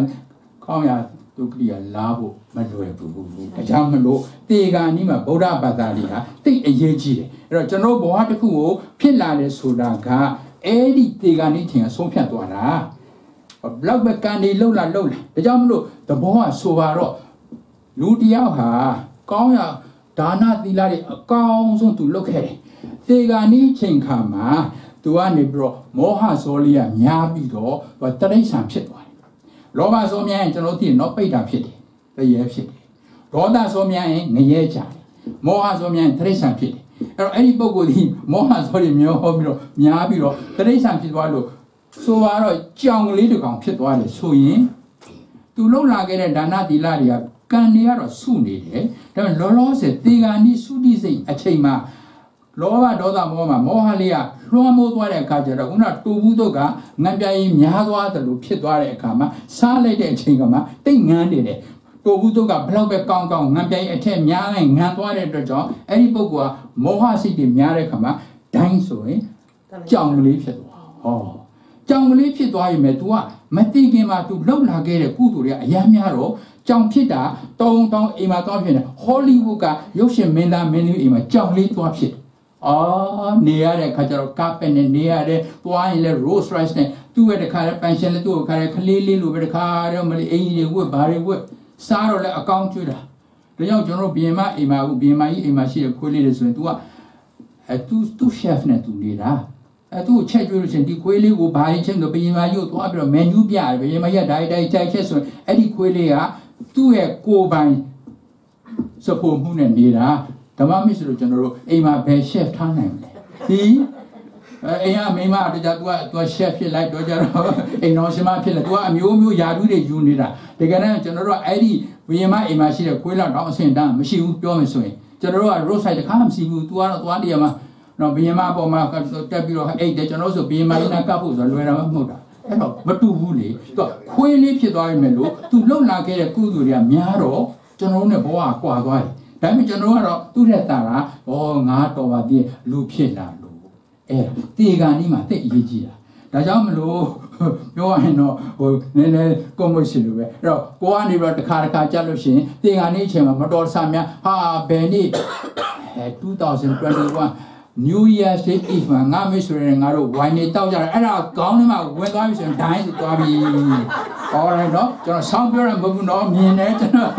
ကောင်းရဒုက္ခရလာဖို့မလွယ်ဘူး။အကြောင်းမလို့တေဂာနီးမှာဗုဒ္ဓဘာသာလေးဟာတိတ်အရေးကြီးတယ်။အဲ့တော့ကျွန်တော်ဘဝတစ်ခုကိုဖြစ်လာတယ်ဆိုတာကအဲ့ဒီတေဂာနီးချင်းကဆုံးဖြတ်သွားတာ။ဘလောက်ပဲကန်ဒီလှုပ်လာလှုပ်လာ။ဒါကြောင့်မလို့သဘောကဆိုပါတော့လူတယောက်ဟာကောင်းရ ဒါနသီလတွေအကောင်းဆုံးသူလုပ်ခဲ့တယ်။သေဂာနီးချိန်ခါမှာသူကနေပြီးတော့မောဟဇောလေးကများပြီးတော့သူတရိษံဖြစ်သွားတယ်။လောဘဇောများရင်ကျွန်တော်သိရင်တော့ပိတ်တာဖြစ်တယ်။တရေဖြစ်တယ်။ဒေါသဇောများရင်ငရဲကြတယ်။မောဟဇောများရင်တရိษံဖြစ်တယ်။အဲ့တော့အဲ့ဒီပုံကိုယ်ဒီမောဟဇောတွေမျောပြီးတော့များပြီးတော့တရိษံဖြစ်သွားလို့ဆိုတော့ကြောင်ကလေးတစ်ကောင်ဖြစ်သွားတယ်ဆိုရင်သူလှုပ်လာခဲ့တဲ့ဒါနသီလတွေက ကံတွေကတော့စုနေတယ်ဒါပေမဲ့လောလောဆယ်သေဂာနိစုတိစိတ်အချိန်မှာလောဘဒေါသမောဟမှာမောဟလေးကလွှမ်းမိုးသွားတဲ့အခါကျတော့ခုနတူဘူးတို့ကငံပြရင်များသွားတယ်လို့ဖြစ်သွားတဲ့အခါမှာစားလိုက်တဲ့အချိန်ကမှတိတ်ငန်းနေတယ်တူဘူးတို့ကဘလောက်ပဲကောင်းကောင်းငံပြရင်အထက်များရင်ငန်းသွားတဲ့အတွက်ကြောင့်အဲ့ဒီပုဂ္ဂိုလ်ကမောဟစိတ်တွေများတဲ့အခါမှာဒိုင်းဆိုရင်ကြောင်ကလေးဖြစ်သွားဟောကြောင်ကလေးဖြစ်သွားရင်မဲ့ तू ကမသိခင်မှာ तू လှုပ်လာခဲ့တဲ့ကုသိုလ်တွေကအများများတော့ ကြောင်ဖြစ်တာတောင်းတောင်းအိမ်မှာသွားဖြစ်နေဟောလိဝုဒ်ကရုပ်ရှင်မင်းသားမင်းသမီးအိမ်မှာကြောင်လေးသွားဖြစ်အာနေရတဲ့ခါကျတော့ကာပက်နဲ့နေရတဲ့သွားရင်လဲ Rolls Royce နဲ့သူ့ရဲ့တခါလဲပန်ရှင်လဲသူ့ခါလဲခလေးလေးလိုပဲတခါတော့မလေးအင်ကြီးတွေဝတ်ဘာတွေဝတ်စားတော့လဲအကောင်းကျွေးတာဒါကြောင့်ကျွန်တော်ဘီယမအိမ်မှာဘီယမကြီးအိမ်မှာရှိတဲ့ခွေးလေးတွေဆိုရင် तू ကအဲ तू तू chef နဲ့ तू နေတာအဲသူ့ကိုချက်ကျွေးလို့ရှင်ဒီခွေးလေးကိုဘာရင်ချင်းတော့ဘီယမကြီးကိုသွားပြီးတော့ menu ပြတယ်ဘီယမကြီးကဒိုင်ဒိုင်ကြိုက်ချက်ဆိုရင်အဲ့ဒီခွေးလေးက သူ့ရဲ့ကိုယ်ပိုင်စဖို့မှုနဲ့နေတာဓမ္မမစ်ဆိုလို့ကျွန်တော်တို့အိမ်မှာဘယ် chef ထားနိုင်မလဲဒီအိမ်ကမိမတကြ तू က तू chef ဖြစ်လိုက်တော့ကြတော့အိမ်တော်ရှင်မဖြစ်လိုက် तू ကအမျိုးမျိုးယာတူးတွေယူနေတာတကယ်တမ်းကျွန်တော်တို့ကအဲ့ဒီဘီယမအိမ်မှာရှိတဲ့ခွေးလောက်တော့အဆင့်တန်းမရှိဘူးပြောမယ်ဆိုရင်ကျွန်တော်တို့က road side တခါမှမရှိဘူး तू ကတော့သွားနေရမှာတော့ဘီယမပေါ်မှာတက်ပြီးတော့အိတ်တယ်ကျွန်တော်ဆိုဘီယမလေးနဲ့ကပ်ဖို့ဆိုလွယ်တာမဟုတ်တာ အဲ့တော့မတူဘူးလေသူကခွေးလေးဖြစ်သွားပြီမဲ့လို့သူလှုပ်လာခဲ့တဲ့ကုသိုလ်တွေကများတော့ကျွန်တော်တို့နဲ့ဘဝကွာသွားတယ်ဒါပေမဲ့ကျွန်တော်ကတော့သူ့ထက်တာတာဩငါတော်ပါသေးလူဖြစ်လာလို့အဲ့ဒါတေဂာနီးမှာတိတ်အရေးကြီးတာဒါကြောင့်မလို့ပြောရရင်တော့ဟိုနည်းနည်းကွန်မရှင်လိုပဲအဲ့တော့ကိုကနေပြီးတော့တစ်ခါတစ်ခါကြက်လို့ရှိရင်တေဂာနီးအချိန်မှာမတော်ဆာများဟာဘယ်နေ့အဲ2021 New Year Eve မှာငါမေ့ဆိုရင်ငါတို့ဝိုင်းနေတောက်ကြတယ်အဲ့ဒါကောင်းနေမှဝင်သွားပြီဆိုရင်ဒိုင်းဆိုသွားပြီဟောတယ်နော်ကျွန်တော်ဆောင်းပြောရမဟုတ်ဘူးနော်မြင်တယ်ကျွန်တော်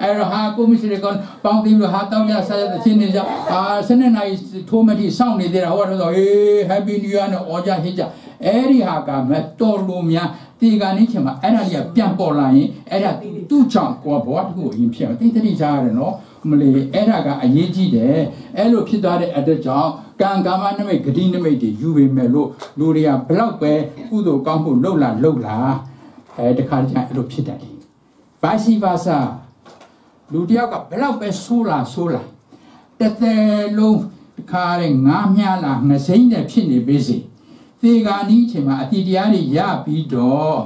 အဲ့တော့ဟာကိုမရှိရကောင်ပေါင်းပြီးလို့ဟာတောက်ကြဆက်တဲ့ချင်းနေကြအာစနေနိုင်ထိုးမတိစောင့်နေသေးတာဟောတော့ဆိုအေး Happy New Year နဲ့အော်ကြဟစ်ကြအဲ့ဒီဟာကမတော်လို့များဒီကနေ့ချိန်မှာအဲ့ဒါကြီးပြန်ပေါ်လာရင်အဲ့ဒါသူ့ကြောင့်ကိုဘဝတစ်ခုအရင်ဖြစ်အောင်တိတ်တိတ်ကြားရတယ်နော် မလေးအဲ့ဒါကအရေးကြီးတယ်အဲ့လိုဖြစ်သွားတဲ့အတွက်ကြောင့်ကံကာမနမိတ်ဂတိနမိတ်တွေယူပေမဲ့လို့လူတွေကဘလောက်ပဲကုသိုလ်ကောင်းမှုလှုပ်လာလှုပ်လာအဲတခါတည်းအဲ့လိုဖြစ်တတ်တယ် vice versa လူတယောက်ကဘလောက်ပဲဆိုးလာဆိုးလာတစ်သက်လုံးတခါတဲ့ငားမြလာငစိမ့်တဲ့ဖြစ်နေပြီစီသေဂာနီးချိန်မှာအတိတရားတွေရပြီးတော့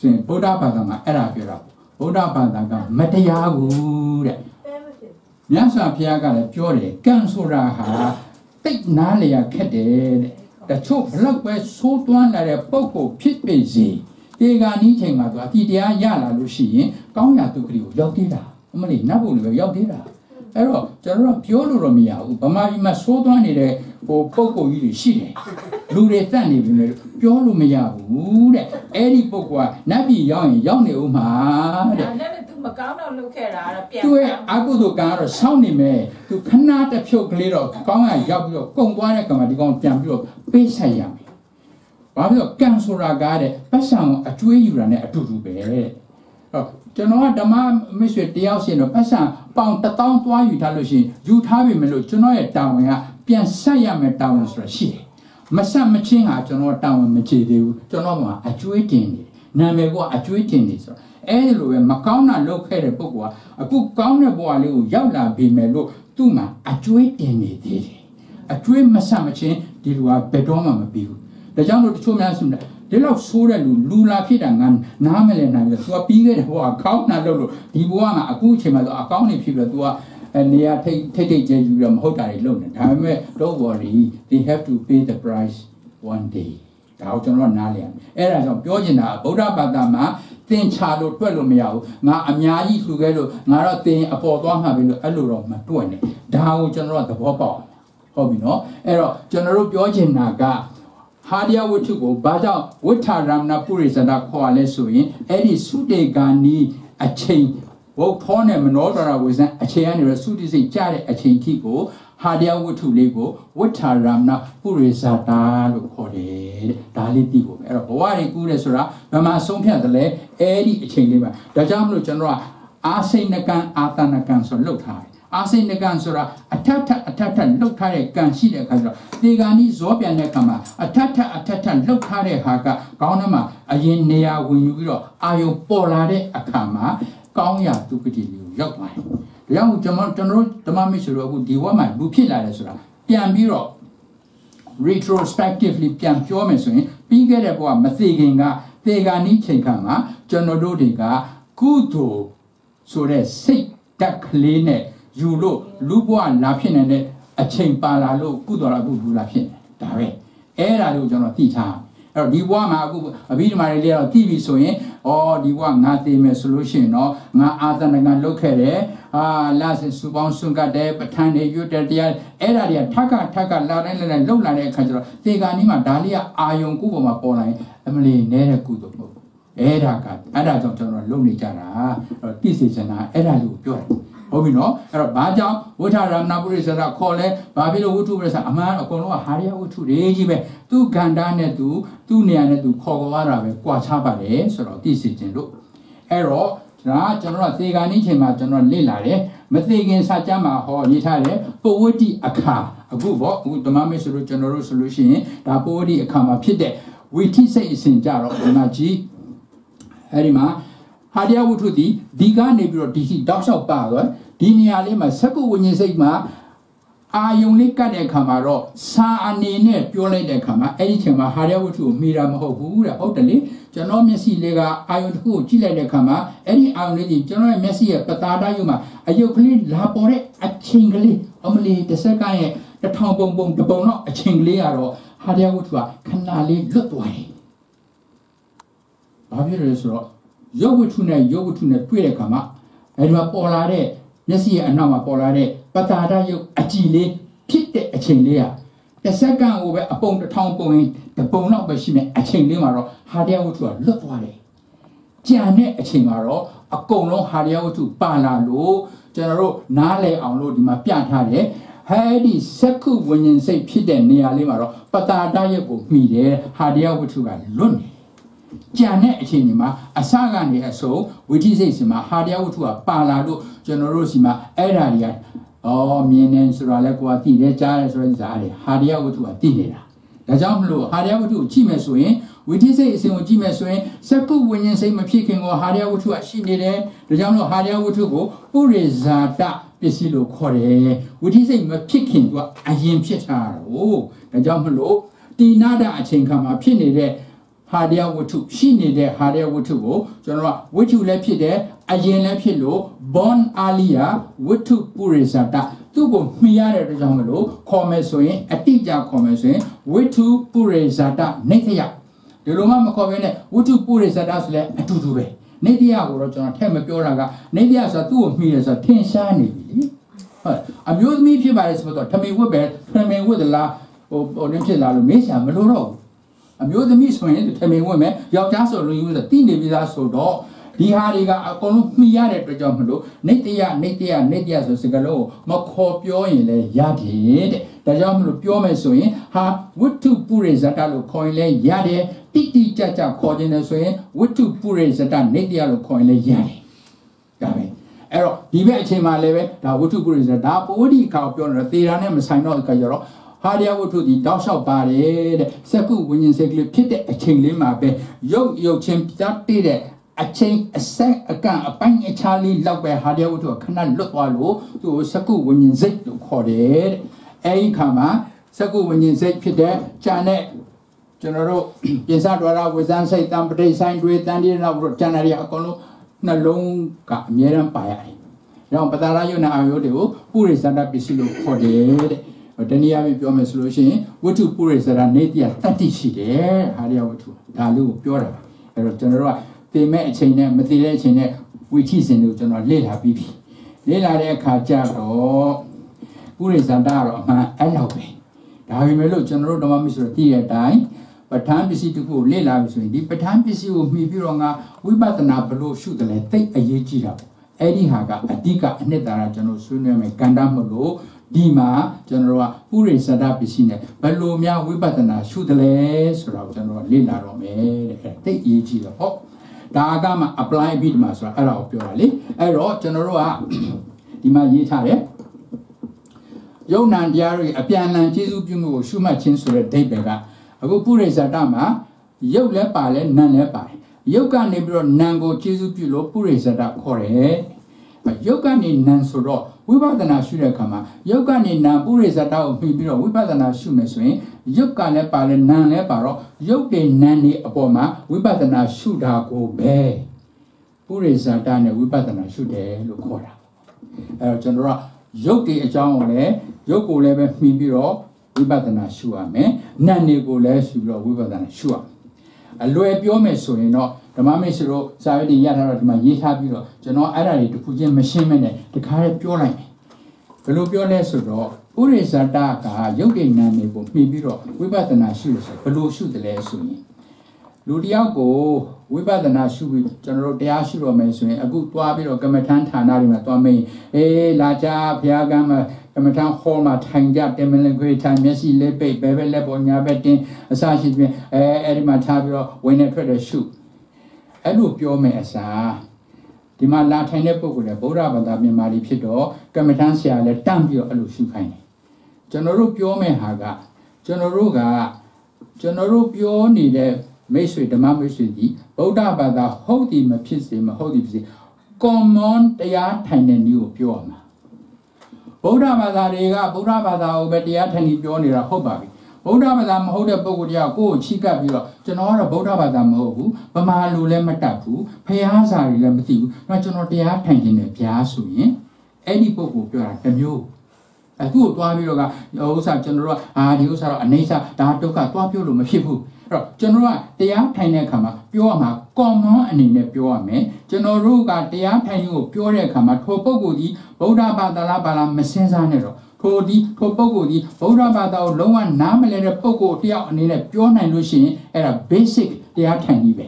ရှင်ဗုဒ္ဓဘာသာမှာအဲ့ဒါပြောတာဗုဒ္ဓဘာသာကမတရားဘူးတဲ့တဲ မဖြစ်မြတ်စွာဘုရားကလည်းပြောတယ်ကံဆိုတာဟာတိတ်နားလျာခက်တယ်တဲ့တချို့ဘလောက်ပဲဆိုးသွမ်းလာတဲ့ပုံကိုဖြစ်ပေစေဒီကနီးချိန်မှာသူအတိတရားရလာလို့ရှိရင်ကောင်းရာဒုက္ခတွေကိုရောက်သေးတာအမလေးနတ်ဘုံတွေပဲရောက်သေးတာအဲ့တော့ကျွန်တော်တို့ကပြောလို့တော့မရဘူးဗမာပြည်မှာဆိုးသွမ်းနေတဲ့ဟိုပုံကိုကြီးတွေရှိတယ်လူတွေတတ်နေပြီလေပြောလို့မရဘူးတဲ့အဲ့ဒီပုံကနတ်ပြည်ရောက်ရင်ရောက်နေဦးမှာတဲ့အဲ့ဒါနဲ့သူ မကောင်းတော့လုပ်ခဲ့တာကတော့ပြန်သူ့ရဲ့အကုသိုလ်ကံကတော့စောင့်နေမယ်သူခဏတစ်ဖြုတ်ကလေးတော့ကောင်းရရောက်ပြီးတော့ကုံသွားတဲ့ကံမှာဒီကောင်ပြန်ပြီးတော့ပေးဆက်ရမယ်။ဘာဖြစ်လို့ကံဆိုတာကားတဲ့ပတ်စံကိုအကျွေးယူတာနဲ့အတူတူပဲတဲ့။ဟောကျွန်တော်ကဓမ္မမစ်ဆွေတယောက်ရှင်တော့ပတ်စံပေါင်တစ်တောင်းသွားယူထားလို့ရှိရင်ယူထားပြီမလို့ကျွန်တော်ရဲ့တာဝန်ကပြန်ဆက်ရမယ်တာဝန်ဆိုတာရှိတယ်။မဆက်မချင်းဟာကျွန်တော်တာဝန်မချေသေးဘူးကျွန်တော်ကအကျွေးတင်နေတယ်။နာမည်ကအကျွေးတင်နေဆိုတော့ အဲ့ဒီလိုပဲမကောင်းတာလုပ်ခဲ့တဲ့ပုဂ္ဂိုလ်ကအခုကောင်းတဲ့ဘဝလေးကိုရောက်လာပြီမဲ့လို့သူ့မှာအကျွေးတင်နေသေးတယ်အကျွေးမဆက်မချင်းဒီလူကဘယ်တော့မှမပြီးဘူးဒါကြောင့်လို့တချို့များဆိုတယ်ဒီလောက်ဆိုးတဲ့လူလူလာဖြစ်တာငါနားမလည်နိုင်ဘူးသူကပြီးခဲ့တဲ့ဘဝကောင်းတာလုပ်လို့ဒီဘဝမှာအခုအချိန်မှာသူအကောင်းနေဖြစ်ပြီးတော့သူကအနေရထိတ်ထိတ်ထိတ်ကျဲယူတော့မဟုတ်တာတွေလုပ်နေဒါပေမဲ့ don't worry they have to pay the price one day ဒါကိုကျွန်တော်နားလည်ရမယ်အဲ့ဒါကြောင့်ပြောချင်တာကဗုဒ္ဓဘာသာမှာ သင်ချလို့တွက်လို့မရဘူးငါအများကြီးလှူခဲ့လို့ငါတော့သင်အပေါ်သွားမှာပြီလို့အဲ့လိုတော့မတွက်နဲ့ဒါကိုကျွန်တော်ကသဘောပေါက်ဟုတ်ပြီနော်အဲ့တော့ကျွန်တော်တို့ပြောချင်တာကဟာဒီယဝတ္ထုကိုဘာကြောင့်ဝိထာရမဏပုရိသတာခေါ်ရလဲဆိုရင်အဲ့ဒီသုတေဂာနီအချိန်ဘုတ်ဖောနဲ့မနောဒရာဝိဇန်အချိန်ကနေရသုတိစိတ်ကြတဲ့အချိန်ထိကို ဟာဒီယဝတ္ထုလေးကိုဝိထာရမဏပုရိသတာလို့ခေါ်တယ်တဲ့ဒါလေးသိဖို့ပဲအဲ့တော့ဘဝတွေကူးတယ်ဆိုတာဘယ်မှာဆုံးဖြတ်တယ်လဲအဲ့ဒီအချိန်လေးမှာဒါကြောင့်မလို့ကျွန်တော်ကအာစိဏကံအာတနကံဆိုလောက်ထားတယ်အာစိဏကံဆိုတာအထက်ထက်အထက်ထက်လှုပ်ထားတဲ့ကံရှိတဲ့အခါကျတော့ဒီကံဤဇောပြန်တဲ့အခါမှာအထက်ထက်အထက်ထက်လှုပ်ထားတဲ့ဟာကကောင်းထဲမှာအရင်နေရာဝင်ယူပြီးတော့အာယုံပေါ်လာတဲ့အခါမှာကောင်းရာဒုက္ခတိလေးကိုရောက်သွားတယ်။ ဒါကြောင့်ကျွန်တော်ကျွန်တော်တို့ဓမ္မမစ်ဆိုတော့အခုဒီဝက်မှာလူဖြစ်လာတယ်ဆိုတာပြန်ပြီးတော့ retrospectively ပြန်ပြောမယ်ဆိုရင်ပြီးခဲ့တဲ့ဘဝမသိခင်ကသေဂာနီးချိန်ခါမှာကျွန်တော်တို့တွေကကုသိုလ်ဆိုတဲ့စိတ်ဓာတ်ကလေးနဲ့ယူလို့လူဘဝလာဖြစ်နေတဲ့အချိန်ပါလာလို့ကုသိုလ်လာကုလူလာဖြစ်နေဒါပဲအဲ့ဒါလို့ကျွန်တော်သိထားအဲ့တော့ဒီဘဝမှာအခုအဘိဓမ္မာတွေလေးတော့သိပြီဆိုရင်ဩဒီဘဝငါသိမယ်ဆိုလို့ရှိရင်တော့ငါအာသနကလုတ်ခဲ့တယ် အာလာစစူပေါင်းစွန့်ကတ်တယ်ပဋ္ဌာန်းတွေရွတ်တယ်တရားအဲ့ဒါတွေကထက်ကထက်ကလာတိုင်းလာတိုင်းလှုပ်လာတဲ့အခါကျတော့သေဂာနီးမှာဒါလေးကအာယုံကုပေါ်မှာပေါ်လာရင်အမလီနဲတဲ့ကုသိုလ်မဟုတ်ဘူးအဲ့ဒါကအဲ့ဒါကြောင့်ကျွန်တော်လုံနေကြတာအဲ့တော့သိစေချင်တာအဲ့ဒါလေးကိုပြောတယ်ဟုတ်ပြီနော်အဲ့တော့ဘာကြောင့်ဝိထာရမဏပုရိသရာခေါ်လဲဘာဖြစ်လို့ဝိထုပရိသအမှန်အကုန်လုံးကဟာရယဝိထုတွေကြီးပဲသူ့ကန္တာနဲ့သူသူ့နေရာနဲ့သူခေါ်သွားတာပဲကြွာချပါတယ်ဆိုတော့သိစေချင်လို့အဲ့တော့ ဒါကကျွန်တော်တို့သေဂာနိချိန်မှာကျွန်တော်လေ့လာတယ်မသေခင်စာကြမှာဟောရေးထားတယ်ပဝတ္တိအခါအခုပေါ့အခုဓမ္မမေဆိုလို့ကျွန်တော်တို့ဆိုလို့ရှိရင်ဒါပဝတ္တိအခါမှာဖြစ်တဲ့ဝိထိစိတ်အစဉ်ကြတော့ဒီမှာကြည့်အဲ့ဒီမှာဟာဒီယဝတ္ထုဒီဒီကနေပြီးတော့ဒီစီတောက်လျှောက်ပါတော့ဒီနေရာလေးမှာစက္ကုဝိညာဉ်စိတ်မှာအာယုံလေးကတ်တဲ့အခါမှာတော့စာအနေနဲ့ပြောလိုက်တဲ့အခါမှာအဲ့ဒီချိန်မှာဟာရဝတ္ထုကိုမိတာမဟုတ်ဘူးတဲ့ဟုတ်တယ်လေ ကျွန်တော်မျက်စိလေးကအာယုံတစ်ခုကိုကြည့်လိုက်တဲ့အခါမှာအဲ့ဒီအာယုံလေးကြီးကျွန်တော်ရဲ့မျက်စိရဲ့ပတာတရုပ်မှာအယုတ်ကလေးလာပေါ်တဲ့အချိန်ကလေးအမလီတစ်စက္ကန့်ရဲ့တစ်ထောင်ပုံပုံတစ်ပုံတော့အချိန်ကလေးကတော့ဟာတရားဝတ္ထုကခဏလေးလွတ်သွားတယ်။ဘာဖြစ်လဲဆိုတော့ရုပ်ဝတ္ထုနဲ့ရုပ်ဝတ္ထုနဲ့တွေ့တဲ့အခါမှာအဲဒီမှာပေါ်လာတဲ့မျက်စိရဲ့အနောက်မှာပေါ်လာတဲ့ပတာတရုပ်အကြည်လေးဖြစ်တဲ့အချိန်လေးဟာ တစ်စက္ကန့်ကိုပဲအပုံတစ်ထောင်ပုံရင်တစ်ပုံတော့ပဲရှိမယ်အချိန်လေးမှာတော့ဟာတရားဝတ္ထုကလွတ်သွားတယ်။ကြံတဲ့အချိန်မှာတော့အကုန်လုံးဟာတရားဝတ္ထုပါလာလို့ကျွန်တော်တို့နားလည်အောင်လို့ဒီမှာပြထားတယ်။ဟဲဒီစက္ခုဝิญဉ်စိတ်ဖြစ်တဲ့နေရာလေးမှာတော့ပတာတရုပ်ကိုမှီတယ်ဟာတရားဝတ္ထုကလွတ်နေတယ်။ကြံတဲ့အချိန်ဒီမှာအစကနေအဆုံးဝိသိစိတ်စီမှာဟာတရားဝတ္ထုကပါလာလို့ကျွန်တော်တို့စီမှာအဲ့ဓာတွေက အော်မြင်နေဆိုတာလဲကိုကသိတယ်ကြားတယ်ဆိုတဲ့ဇာတ်တွေဟာတရားဝတ္ထုကသိနေတာဒါကြောင့်မလို့ဟာတရားဝတ္ထုကိုကြည့်မယ်ဆိုရင်ဝိသိစိတ်အစဉ်ကိုကြည့်မယ်ဆိုရင်စက္ကုဝိညာဉ်စိတ်မဖြစ်ခင်ကိုဟာတရားဝတ္ထုကရှိနေတယ်ဒါကြောင့်မလို့ဟာတရားဝတ္ထုကိုပုရိဇာတပစ္စည်းလို့ခေါ်တယ်ဝိသိစိတ်မဖြစ်ခင်ကအရင်ဖြစ်တာတော့ဒါကြောင့်မလို့တိနာဒအချိန်ခါမှာဖြစ်နေတဲ့ ဟာရယဝတ္ထုရှိနေတဲ့ဟာရယဝတ္ထုကိုကျွန်တော်ကဝတ္ထုလည်းဖြစ်တယ်အရင်လည်းဖြစ်လို့ born earlier ဝတ္ထုပုရိသတသူ့ကိုမှီရတဲ့အတွက်ကြောင့်မလို့ခေါ်မယ်ဆိုရင်အတိအကျခေါ်မယ်ဆိုရင်ဝတ္ထုပုရိသတနေသယဒီလိုမှမခေါ်ဘဲနဲ့ဝတ္ထုပုရိသတဆိုလဲအတူတူပဲနေတယကိုတော့ကျွန်တော်ထည့်မပြောတာကနေတယဆိုတာသူ့ကိုမှီတယ်ဆိုတာထင်ရှားနေပြီလေဟုတ်အမျိုးသမီးဖြစ်ပါလေဆိုတော့ထမင်ဝတ်ပဲထမင်ဝတ်သလားဟိုဟိုနင်းဖြစ်လာလို့မေးချာမလို့တော့ဘူး အမျိုးသမီးဆိုရင်ထမင်ဝတ်မယ်ယောက်ျားဆိုလူကြီးဆိုတိနေပြီးသားဆိုတော့ဒီဟာတွေကအကုန်လုံးမှီရတဲ့အတွက်ကြောင့်မလို့နေတယနေတယနေတယဆိုစကားလုံးကိုမခေါ်ပြောရင်လည်းရတယ်တဲ့ဒါကြောင့်မလို့ပြောမယ်ဆိုရင်ဟာဝတ္ထုပုရိဇတလို့ခေါ်ရင်လည်းရတယ်တိတိကျကျခေါ်ခြင်းလည်းဆိုရင်ဝတ္ထုပုရိဇတနေတယလို့ခေါ်ရင်လည်းရတယ်ဒါပဲအဲ့တော့ဒီဘက်အချိန်မှာလည်းပဲဒါဝတ္ထုပုရိဇဒါပဝတိခါကိုပြောနေတာသေတာနဲ့မဆိုင်တော့အခါကျတော့ ဟာရယဝတ္ထုဒီတောက်လျှောက်ပါတယ်တဲ့စက္ကုဝิญဉ်စိတ်ကလေးဖြစ်တဲ့အချိန်လေးမှာပဲရုပ်ရုပ်ချင်းပြတ်တည်တဲ့အချိန်အဆက်အကန့်အပိုင်းအခြားလေးလောက်ပဲဟာရယဝတ္ထုကခဏလွတ်သွားလို့သူ့ကိုစက္ကုဝิญဉ်စိတ်လို့ခေါ်တယ်တဲ့အဲဒီခါမှာစက္ကုဝิญဉ်စိတ်ဖြစ်တဲ့ဂျာနဲ့ကျွန်တော်တို့ပြင်စတော်ရဝဇန်စိတ်တံပဋိဆိုင်တွေတန်ဒီနောက်ပြီးဂျန်နရီအကုန်လုံးနှလုံးကအမြဲတမ်းပါရတယ်။ဒါကြောင့်ပတာရယုံနာအာယုတွေကိုပုရိသတ္တပစ္စည်းလို့ခေါ်တယ်တဲ့။ တနည်းအားဖြင့်ပြောမယ်ဆိုလို့ရှိရင်ဝတ္ထုပုရိသရာနေတိယတတ္တိရှိတယ်ဟာရယဝတ္ထုဒါလို့ပြောတာပါ။အဲ့တော့ကျွန်တော်တို့ကသိမဲ့အချိန်နဲ့မသိတဲ့အချိန်နဲ့ဝိချိစဉ်တွေကိုကျွန်တော်လေ့လာပြီးပြီ။လေ့လာတဲ့အခါကျတော့ပုရိသတ္တကတော့အမှန်အဲ့လောက်ပဲ။ဒါပေမဲ့လို့ကျွန်တော်တို့ဓမ္မမစ္စရသိတဲ့အတိုင်းပဋ္ဌာန်းပစ္စည်းတစ်ခုကိုလေ့လာပြီဆိုရင်ဒီပဋ္ဌာန်းပစ္စည်းကိုမှီပြီးတော့ငါဝိပဿနာဘလို့ရှုတယ်လဲသိအရေးကြီးတာပေါ့အဲ့ဒီဟာကအဓိကအနှစ်သာရကျွန်တော်ဆွေးနွေးမယ်ကန္တမလို့ ဒီမှာကျွန်တော်တို့ကပုရိသဒပစ္စည်းနဲ့ဘယ်လိုများဝိပဿနာရှုတယ်လဲဆိုတာကိုကျွန်တော်လေ့လာတော့မယ်တဲ့အဲ့သိအရေးကြီးတော့ဟုတ်ဒါကမှ apply ပြီးဒီမှာဆိုတာအဲ့ဒါကိုပြောတာလေအဲ့တော့ကျွန်တော်တို့ကဒီမှာရေးထားတယ်ယုံ nant တရားတွေအပြန်အလှန်ကျေးဇူးပြုမှုကိုရှုမှတ်ခြင်းဆိုတဲ့ဒိဋ္ဌိကအခုပုရိသတမှာရုပ်လည်းပါလဲနာမ်လည်းပါတယ်ရုပ်ကနေပြီးတော့နာမ်ကိုကျေစုပြုလို့ပုရိသတခေါ်တယ် ရုပ်ကနေနာမ်ဆိုတော့ဝိပဿနာရှုတဲ့အခါမှာရုပ်ကနေနာမ်ပုရိသတကိုပြီးပြီးတော့ဝိပဿနာရှုမယ်ဆိုရင်ရုပ်ကလည်းပါလဲနာမ်လည်းပါတော့ရုပ်တွေနာမ်တွေအပေါ်မှာဝိပဿနာရှုတာကိုပဲပုရိသတနဲ့ဝိပဿနာရှုတယ်လို့ခေါ်တာအဲတော့ကျွန်တော်တို့ကရုပ်တွေအကြောင်းကိုလည်းရုပ်ကိုလည်းပဲမှီပြီးတော့ဝိပဿနာရှုရမယ်။နတ်နေကိုလည်းရှုပြီးတော့ဝိပဿနာရှုရမယ်။အလွယ်ပြောမယ်ဆိုရင်တော့ ဓမ္မမိတ်ဆွေတို့စာရွက်တွေရထားတော့ဒီမှာရေးထားပြီးတော့ကျွန်တော်အဲ့ဒါတွေတစ်ခုချင်းမရှင်းမနဲ့တခါလေးပြောလိုက်မယ်။ဘယ်လိုပြောလဲဆိုတော့ဥရိဇတကရုပ်တည်နာနေကိုမှီပြီးတော့ဝိပဿနာရှုလို့ဆိုဘယ်လိုရှုတယ်လဲဆိုရင်လူတယောက်ကိုဝိပဿနာရှုပြီးကျွန်တော်တို့တရားရှုတော့မယ်ဆိုရင်အခုသွားပြီးတော့ကမ္မထမ်းဌာနတွေမှာသွားမင်းအေးလာကြဘုရားကမ်းမှာကမ္မထမ်းဟောမှာထိုင်ကြတင်မလင်ခွေထိုင်မျက်စိလေးပိတ်ဘဲဘဲလက်ပေါ်ညာဘက်တင်းအစရှိပြီးအဲအဲ့ဒီမှာထားပြီးတော့ဝင်နေထွက်တယ်ရှု အဲ့လိုပြောမယ်အစားဒီမှာလာထိုင်တဲ့ပုဂ္ဂိုလ်လည်းဗုဒ္ဓဘာသာမြန်မာတွေဖြစ်တော့ကမ္မထမ်းဆရာလည်းတန့်ပြီးတော့အဲ့လိုရှုခိုင်းတယ်ကျွန်တော်တို့ပြောမယ့်ဟာကကျွန်တော်တို့ကကျွန်တော်တို့ပြောနေတဲ့မိတ်ဆွေဓမ္မမိတ်ဆွေကြီးဗုဒ္ဓဘာသာဟုတ်သည်မဖြစ်စေမဟုတ်သည်ဖြစ်စေ common တရားထိုင်တဲ့နည်းကိုပြောရမှာဗုဒ္ဓဘာသာတွေကဗုဒ္ဓဘာသာကိုပဲတရားထိုင်ပြီးပြောနေတာဟုတ်ပါပြီ ဗုဒ္ဓဘာသာမဟုတ်တဲ့ပုဂ္ဂိုလ်တရားကိုယ့်ကိုချီးကပ်ပြီးတော့ကျွန်တော်ကတော့ဗုဒ္ဓဘာသာမဟုတ်ဘူးဗမာလူလည်းမတတ်ဘူးဖះစာတွေလည်းမသိဘူးဒါကျွန်တော်တရားထိုင်ခြင်းနဲ့ဗျာဆိုရင်အဲ့ဒီပုဂ္ဂိုလ်ပြောတာတစ်မျိုးအဲသူ့ကိုတွားပြီးတော့ကဥစ္စာကျွန်တော်တို့ကအာဒီဥစ္စာတော့အနေစာဒါဒုက္ခတွားပြောလို့မဖြစ်ဘူးအဲ့တော့ကျွန်တော်တို့ကတရားထိုင်တဲ့အခါမှာပြောရမှာ common အနေနဲ့ပြောရမယ်ကျွန်တော်တို့ကတရားထိုင်ကိုပြောတဲ့အခါမှာထိုပုဂ္ဂိုလ်ဒီဗုဒ္ဓဘာသာလားဘာလားမစင်စားနဲ့တော့ ထိုဒီထိုပုဂ္ဂိုလ်ဒီဗုဒ္ဓဘာသာကိုလုံးဝနားမလည်တဲ့ပုဂ္ဂိုလ်တယောက်အနေနဲ့ပြောနိုင်လို့ရှိရင်အဲ့ဒါ basic တရားထိုင်ကြီးပဲ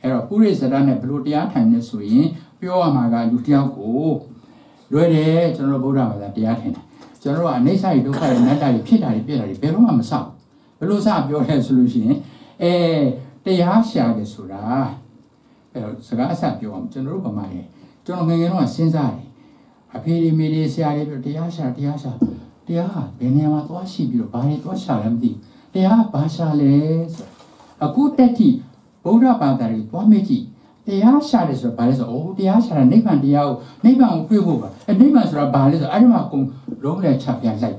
အဲ့တော့ပုရိသရနဲ့ဘယ်လိုတရားထိုင်လဲဆိုရင်ပြောရမှာကလူတယောက်ကိုလွယ်တယ်ကျွန်တော်တို့ဗုဒ္ဓဘာသာတရားထိုင်တယ်ကျွန်တော်တို့ကအနိစ္စတွေဒုက္ခတွေအနတ္တတွေဖြစ်တာတွေပြည့်တာတွေဘယ်တော့မှမဆောက်ဘယ်လိုစပြောလဲဆိုလို့ရှိရင်အဲတရားရှာတယ်ဆိုတာအဲ့တော့စကားအဆက်ပြောအောင်ကျွန်တော်တို့ဗမာတွေကျွန်တော်ငယ်ငယ်တော့စဉ်းစားတယ် အဖေဒီမေဒီဆရာတွေပြောတရားရှာတရားရှာတရားဟာဘယ်နေရာမှာသွားရှိပြီးတော့ဘာတွေသွားရှာလဲမသိဘူးတရားဘာရှာလဲဆိုအခုတက်တိဗုဒ္ဓဘာသာတွေသွားမေ့ကြည့်တရားရှာတယ်ဆိုတော့ဘာလဲဆိုတော့အိုးတရားရှာတာနိဗ္ဗာန်တရားကိုနိဗ္ဗာန်ကိုတွေ့ဖို့ပါအဲနိဗ္ဗာန်ဆိုတာဘာလဲဆိုတော့အဲ့ဒီမှာကုန်လုံးလဲချပြလိုက်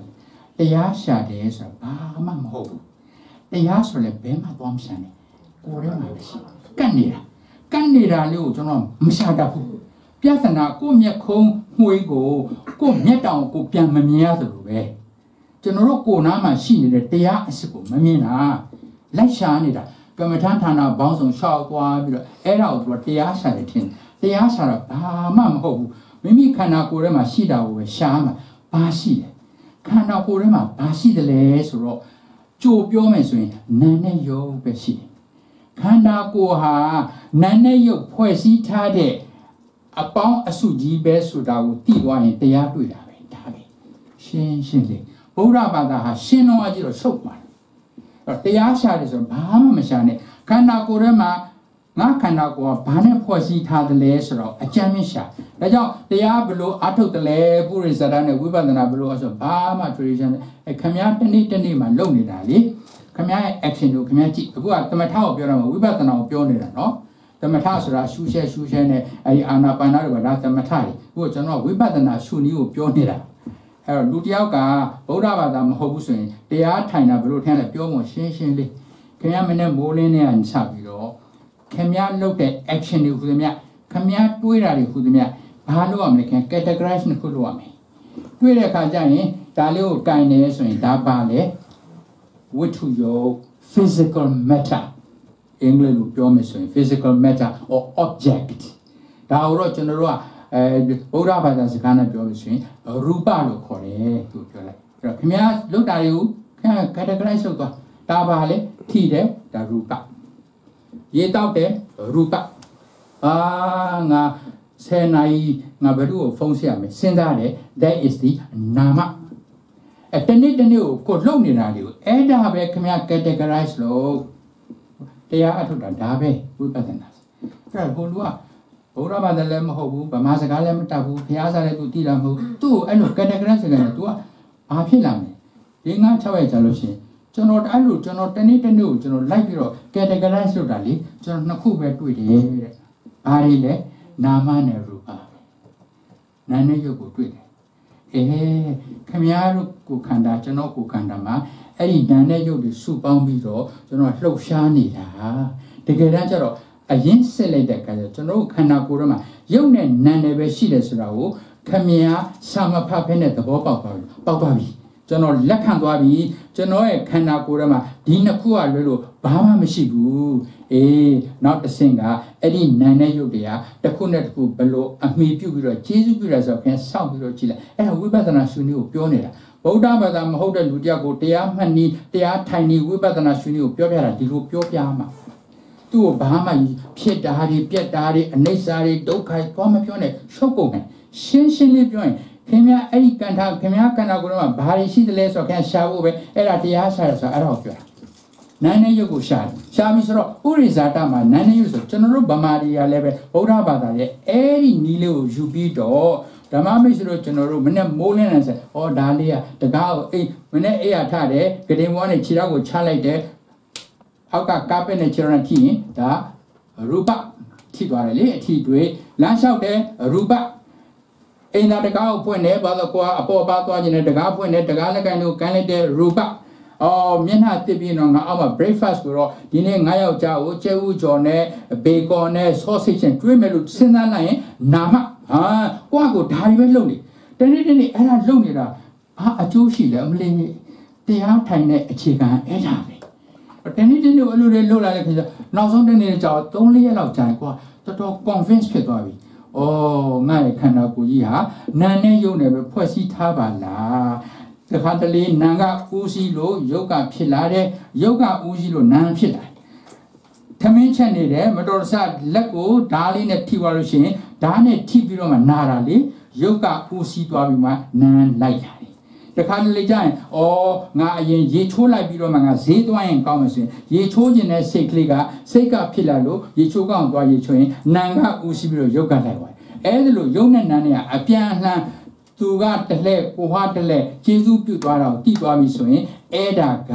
တရားရှာတယ်ဆိုတာဘာမှမဟုတ်ဘူးတရားဆိုလည်းဘယ်မှသွားမရှာနဲ့ကိုယ်ထဲမှာပဲရှိကတ်နေတာကတ်နေတာလေးကိုကျွန်တော်မရှာတတ်ဘူးပြဿနာကိုယ့်မျက်ခုံး မှွေးကိုကိုယ့်မျက်တောင်ကိုပြန်မမြင်ရသလိုပဲကျွန်တော်တို့ကိုယ်နားမှာရှိနေတဲ့တရားအစစ်ကိုမမြင်တာလိုက်ရှာနေတာကမ္မထန်ဌာနဘောင်းဆောင်ရှောက်သွားပြီးတော့အဲ့ဒါကိုသူကတရားရှာတယ်ထင်တရားရှာတာဘာမှမဟုတ်ဘူးမိမိခန္ဓာကိုယ်ထဲမှာရှိတာကိုပဲရှာမှာဘာရှိတယ်ခန္ဓာကိုယ်ထဲမှာဘာရှိတယ်လဲဆိုတော့ကြိုပြောမယ်ဆိုရင်နာနဲ့ယုံပဲရှိတယ်ခန္ဓာကိုယ်ဟာနာနဲ့ယုတ်ဖွဲ့စည်းထားတဲ့ အပေါင်းအစုကြီးပဲဆိုတာကိုသိသွားရင်တရားတွေ့တာပဲဒါပဲရှင်းရှင်းလေးဗုဒ္ဓဘာသာဟာရှင်းတော့အကြည့်တော့ဆုတ်ပါတယ်အဲ့တော့တရားရှာတယ်ဆိုတော့ဘာမှမရှာနဲ့ခန္ဓာကိုယ်ထဲမှာငါခန္ဓာကိုယ်ကဘာနဲ့ဖွဲ့စည်းထားသလဲဆိုတော့အကျမ်းမြင့်ရှာဒါကြောင့်တရားဘယ်လိုအထုတ်တယ်လဲပုရိသရနဲ့ဝိပဿနာဘယ်လိုအဆိုဘာမှ tradition အဲခမည်းတနေ့တနေ့မှလုပ်နေတာလေခမည်းရဲ့ action ကိုခမည်းကြည့်အခုကတမထကိုပြောတော့ဝိပဿနာကိုပြောနေတာနော် သမထဆိုတာရှုရှဲရှုရှဲနဲ့အဲဒီအာနာပါနာတွေကဒါသမထတွေအခုကျွန်တော်ဝိပဿနာရှုနည်းကိုပြောနေတာအဲ့တော့လူတယောက်ကဗုဒ္ဓဘာသာမဟုတ်ဘူးဆိုရင်တရားထိုင်တာဘယ်လိုထိုင်လဲပြောမှရှင်းရှင်းလေးခင်ဗျားမနဲ့မိုးလင်းနဲ့အချပြီးတော့ခင်ဗျားလုပ်တဲ့ action တွေဟူသမျှခင်ဗျားတွေးတာတွေဟူသမျှဘာလုပ်ရမလဲခင် categorize နှစ်ခုလုပ်ရမယ်တွေးတဲ့အခါကျရင်ဒါလေးကိုကင်နေဆိုရင်ဒါပါလေဝိထုယော physical matter အင်္ဂလိပ်လိုပြောမယ်ဆိုရင် physical matter or object ဒါတော့ကျွန်တော်တို့ကအဲဗုဒ္ဓဘာသာစကားနဲ့ပြောလို့ရှိရင်ရူပလို့ခေါ်တယ်သူပြောလိုက်အဲ့တော့ခင်ဗျားလုတ်တာတွေကိုခင်ဗျာ categorize လုပ်သွားဒါပါလေထိတယ်ဒါရူပရေတောက်တယ်ရူပအာငါ10နာရီငါဘယ်သူ့ကိုဖုန်းဆက်ရမယ်စဉ်းစားတယ် that is the နာမအဲတနေ့တနေ့ကိုကိုလှုပ်နေတာလေးကိုအဲ့ဒါပဲခင်ဗျာ categorize လို့ တရားအထုတ်တာဒါပဲဝိပဿနာအဲ့ဒါဘုလူကဘုရားဘာသာလည်းမဟုတ်ဘူးဗမာစကားလည်းမတတ်ဘူးဘုရားစာလည်းသူသိတာမဟုတ်သူ့ကိုအဲ့လို category စကားနဲ့ तू ကဘာဖြစ်လာမလဲဒီငါ6ရက်ကြာလို့ရှိရင်ကျွန်တော်အဲ့လိုကျွန်တော်တနေ့တနေ့ကိုကျွန်တော်လိုက်ပြီးတော့ categorize လုပ်တာလေကျွန်တော်နှစ်ခုပဲတွေ့တယ်တဲ့ဘာတွေလဲနာမနဲ့ရူပနာနဲ့ရုပ်ကိုတွေ့တယ်အဲခမည်းတော်ကိုခန္ဓာကျွန်တော်ကိုခန္ဓာမှာ အဲ့ဒီနာနဲ့ရုပ်တွေစုပေါင်းပြီးတော့ကျွန်တော်လှုပ်ရှားနေတာတကယ်တမ်းကျတော့အရင်စစ်လိုက်တဲ့အခါကျကျွန်တော်ခန္ဓာကိုယ်ထဲမှာရုပ်နဲ့နာနဲ့ပဲရှိတယ်ဆိုတာကိုခမည်းစာမဖတ်ဖဲနဲ့သဘောပေါက်သွားပြီပေါက်သွားပြီကျွန်တော်လက်ခံသွားပြီကျွန်တော်ရဲ့ခန္ဓာကိုယ်ထဲမှာဒီနှစ်ခုကလွဲလို့ဘာမှမရှိဘူးအေးနောက်တစ်ဆင့်ကအဲ့ဒီနာနဲ့ရုပ်တွေကတစ်ခုနဲ့တစ်ခုဘလို့အမိပြုတ်ပြီးတော့ကျေးဇူးပြုရဆိုခင်စောင့်ပြီးတော့ကြည့်လိုက်အဲ့ဒါဝိပဿနာရှင်ကြီးကိုပြောနေတာ ဗုဒ္ဓဘာသာမဟုတ်တဲ့လူတယောက်ကိုတရားမှတ်နည်းတရားထိုင်နည်းဝိပဿနာရှင်ကြီးကိုပြောပြတာဒီလိုပြောပြမှာသူ့ကိုဘာမှဖြစ်တာတွေပြက်တာတွေအနိစ္စတွေဒုက္ခတွေဘာမှပြောနေရှုပ်ကုန်တယ်ရှင်းရှင်းလေးပြောရင်ခင်ဗျာအဲ့ဒီကံထားခင်ဗျာကံတာကိုတော့ဘာတွေရှိတယ်လဲဆိုတော့ခင်ဗျာရှာဖို့ပဲအဲ့ဒါတရားရှာရဆိုအဲ့ဒါကိုပြောတာနာနေရုပ်ကိုရှာတယ်ရှာပြီဆိုတော့ဥရိဇာတမှာနာနေရုပ်ဆိုကျွန်တော်တို့ဗမာတွေကလည်းပဲဗုဒ္ဓဘာသာရဲ့အဲ့ဒီနီးလေးကိုယူပြီးတော့ ဓမ္မမိတ်ဆွေတို့ကျွန်တော်တို့မနေ့မိုးလင်းနေဆက်ဩဒါလေးကတကားကိုအိမ်မနေ့အိယာထတယ်ဂဒင်ဘွားနဲ့ခြေထောက်ကိုချလိုက်တယ်အောက်ကကားပက်နဲ့ခြေထောက်နဲ့ထိရင်ဒါရူပထိသွားတယ်လေအထီတွေလမ်းလျှောက်တယ်ရူပအိမ်သာတကားကိုဖွင့်တယ်ဘာလို့ကွာအပေါ်ပါသွားခြင်းနဲ့တကားဖွင့်တယ်တကားလက်ကင်လို့ကန်လိုက်တဲ့ရူပအော်မျက်နှာတစ်ပြီးတော့ငါအောက်မှာ breakfast ကိုတော့ဒီနေ့ငါယောက်ျားကိုကျဲဥကြော်နဲ့ဘေကွန်နဲ့ sausage နဲ့တွဲမယ်လို့စဉ်းစားလိုက်ရင်နာမ ဟာကိုယ့်ကိုဒါတွေပဲလုပ်နေတနေ့တနေ့အဲ့ဒါလုပ်နေတာအာအကျိုးရှိတယ်အမလေးတရားထိုင်တဲ့အခြေခံအဲ့ဒါပဲတနေ့တနေ့အဲ့လိုလေးလုပ်လာတဲ့ခါကျနောက်ဆုံးတနေ့ကျတော့3-4ရက်လောက်ကြာရင်ကွာတော်တော် convince ဖြစ်သွားပြီ။အော်ငါ့ရဲ့ခန္ဓာကိုယ်ကြီးဟာနာနဲ့ယုံနေပဲဖွဲ့စည်းထားပါလား။တခါတလေနာကဦးစီးလို့ယုတ်ကဖြစ်လာတဲ့ယုတ်ကဦးစီးလို့နာဖြစ်လာတယ်။သမင်းချက်နေတယ်မတော်တဆလက်ကိုဓားလေးနဲ့ထိသွားလို့ရှိရင် ဓားနဲ့ထိပြီးတော့မှနာတာလေယုတ်ကဦးစီးသွားပြီးမှနာလိုက်ရတယ်တခါတလေကျရင်အော်ငါအရင်ရေချိုးလိုက်ပြီးတော့မှငါဈေးသွားရင်ကောင်းမယ်ဆိုရင်ရေချိုးခြင်းတဲ့စိတ်ကလေးကစိတ်ကဖြစ်လာလို့ရေချိုးကောင်းသွားရေချိုးရင်နာကဦးစီးပြီးတော့ရုပ်ကလိုက်သွားတယ်အဲ့ဒါလို့ရုပ်နဲ့နာနဲ့ကအပြန်အလှန်သူကတလှဲ့ကိုဟွားတလှဲ့ကျေးဇူးပြုသွားတော့တည်သွားပြီဆိုရင်အဲ့ဒါက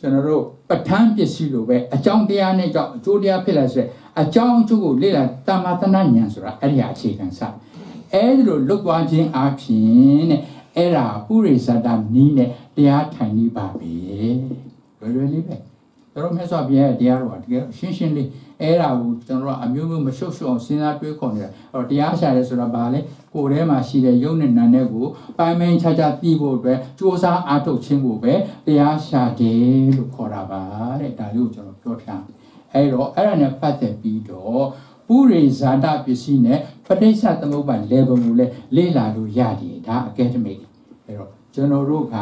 ကျွန်တော်တို့ပဋ္ဌာန်းပစ္စည်းလိုပဲအကြောင်းတရားနဲ့ကြောင့်အကျိုးတရားဖြစ်လာဆို အကြောင်းအကျိုးကိုလေ့လာတမ္မာတနာဉာဏ်ဆိုတာအဲ့ဒီအခြေခံစတယ်အဲ့ဒီလိုလွတ်သွားခြင်းအပြင်တဲ့အဲ့ဒါပုရိသတာနီးနဲ့တရားထိုင်နေပါပဲလွယ်လွယ်လေးပဲတို့မြတ်စွာဘုရားရဲ့တရားတော်ကတကယ်ရှင်းရှင်းလေးအဲ့ဒါကိုကျွန်တော်တို့အမျိုးမျိုးမရှုပ်ရှုပ်အောင်စဉ်းစားတွေးခေါ်နေတာအဲ့တော့တရားရှာရဲဆိုတာဘာလဲကိုယ်ထဲမှာရှိတဲ့ယုံနဲ့နာနဲ့ကိုပိုင်မင်းခြားခြားသိဖို့အတွက်စ조사အားထုတ်ခြင်းကိုပဲတရားရှာတယ်လို့ခေါ်တာပါတဲ့ဒါလေးကိုကျွန်တော်ပြောထား အဲ့တော့အဲ့ဒါနဲ့ပတ်သက်ပြီးတော့ပုရိဇာတပစ္စည်းနဲ့ပဋိစ္စသမုပ္ပါ level ကိုလည်းလေ့လာလို့ရတယ်ဒါ academic အဲ့တော့ကျွန်တော်တို့က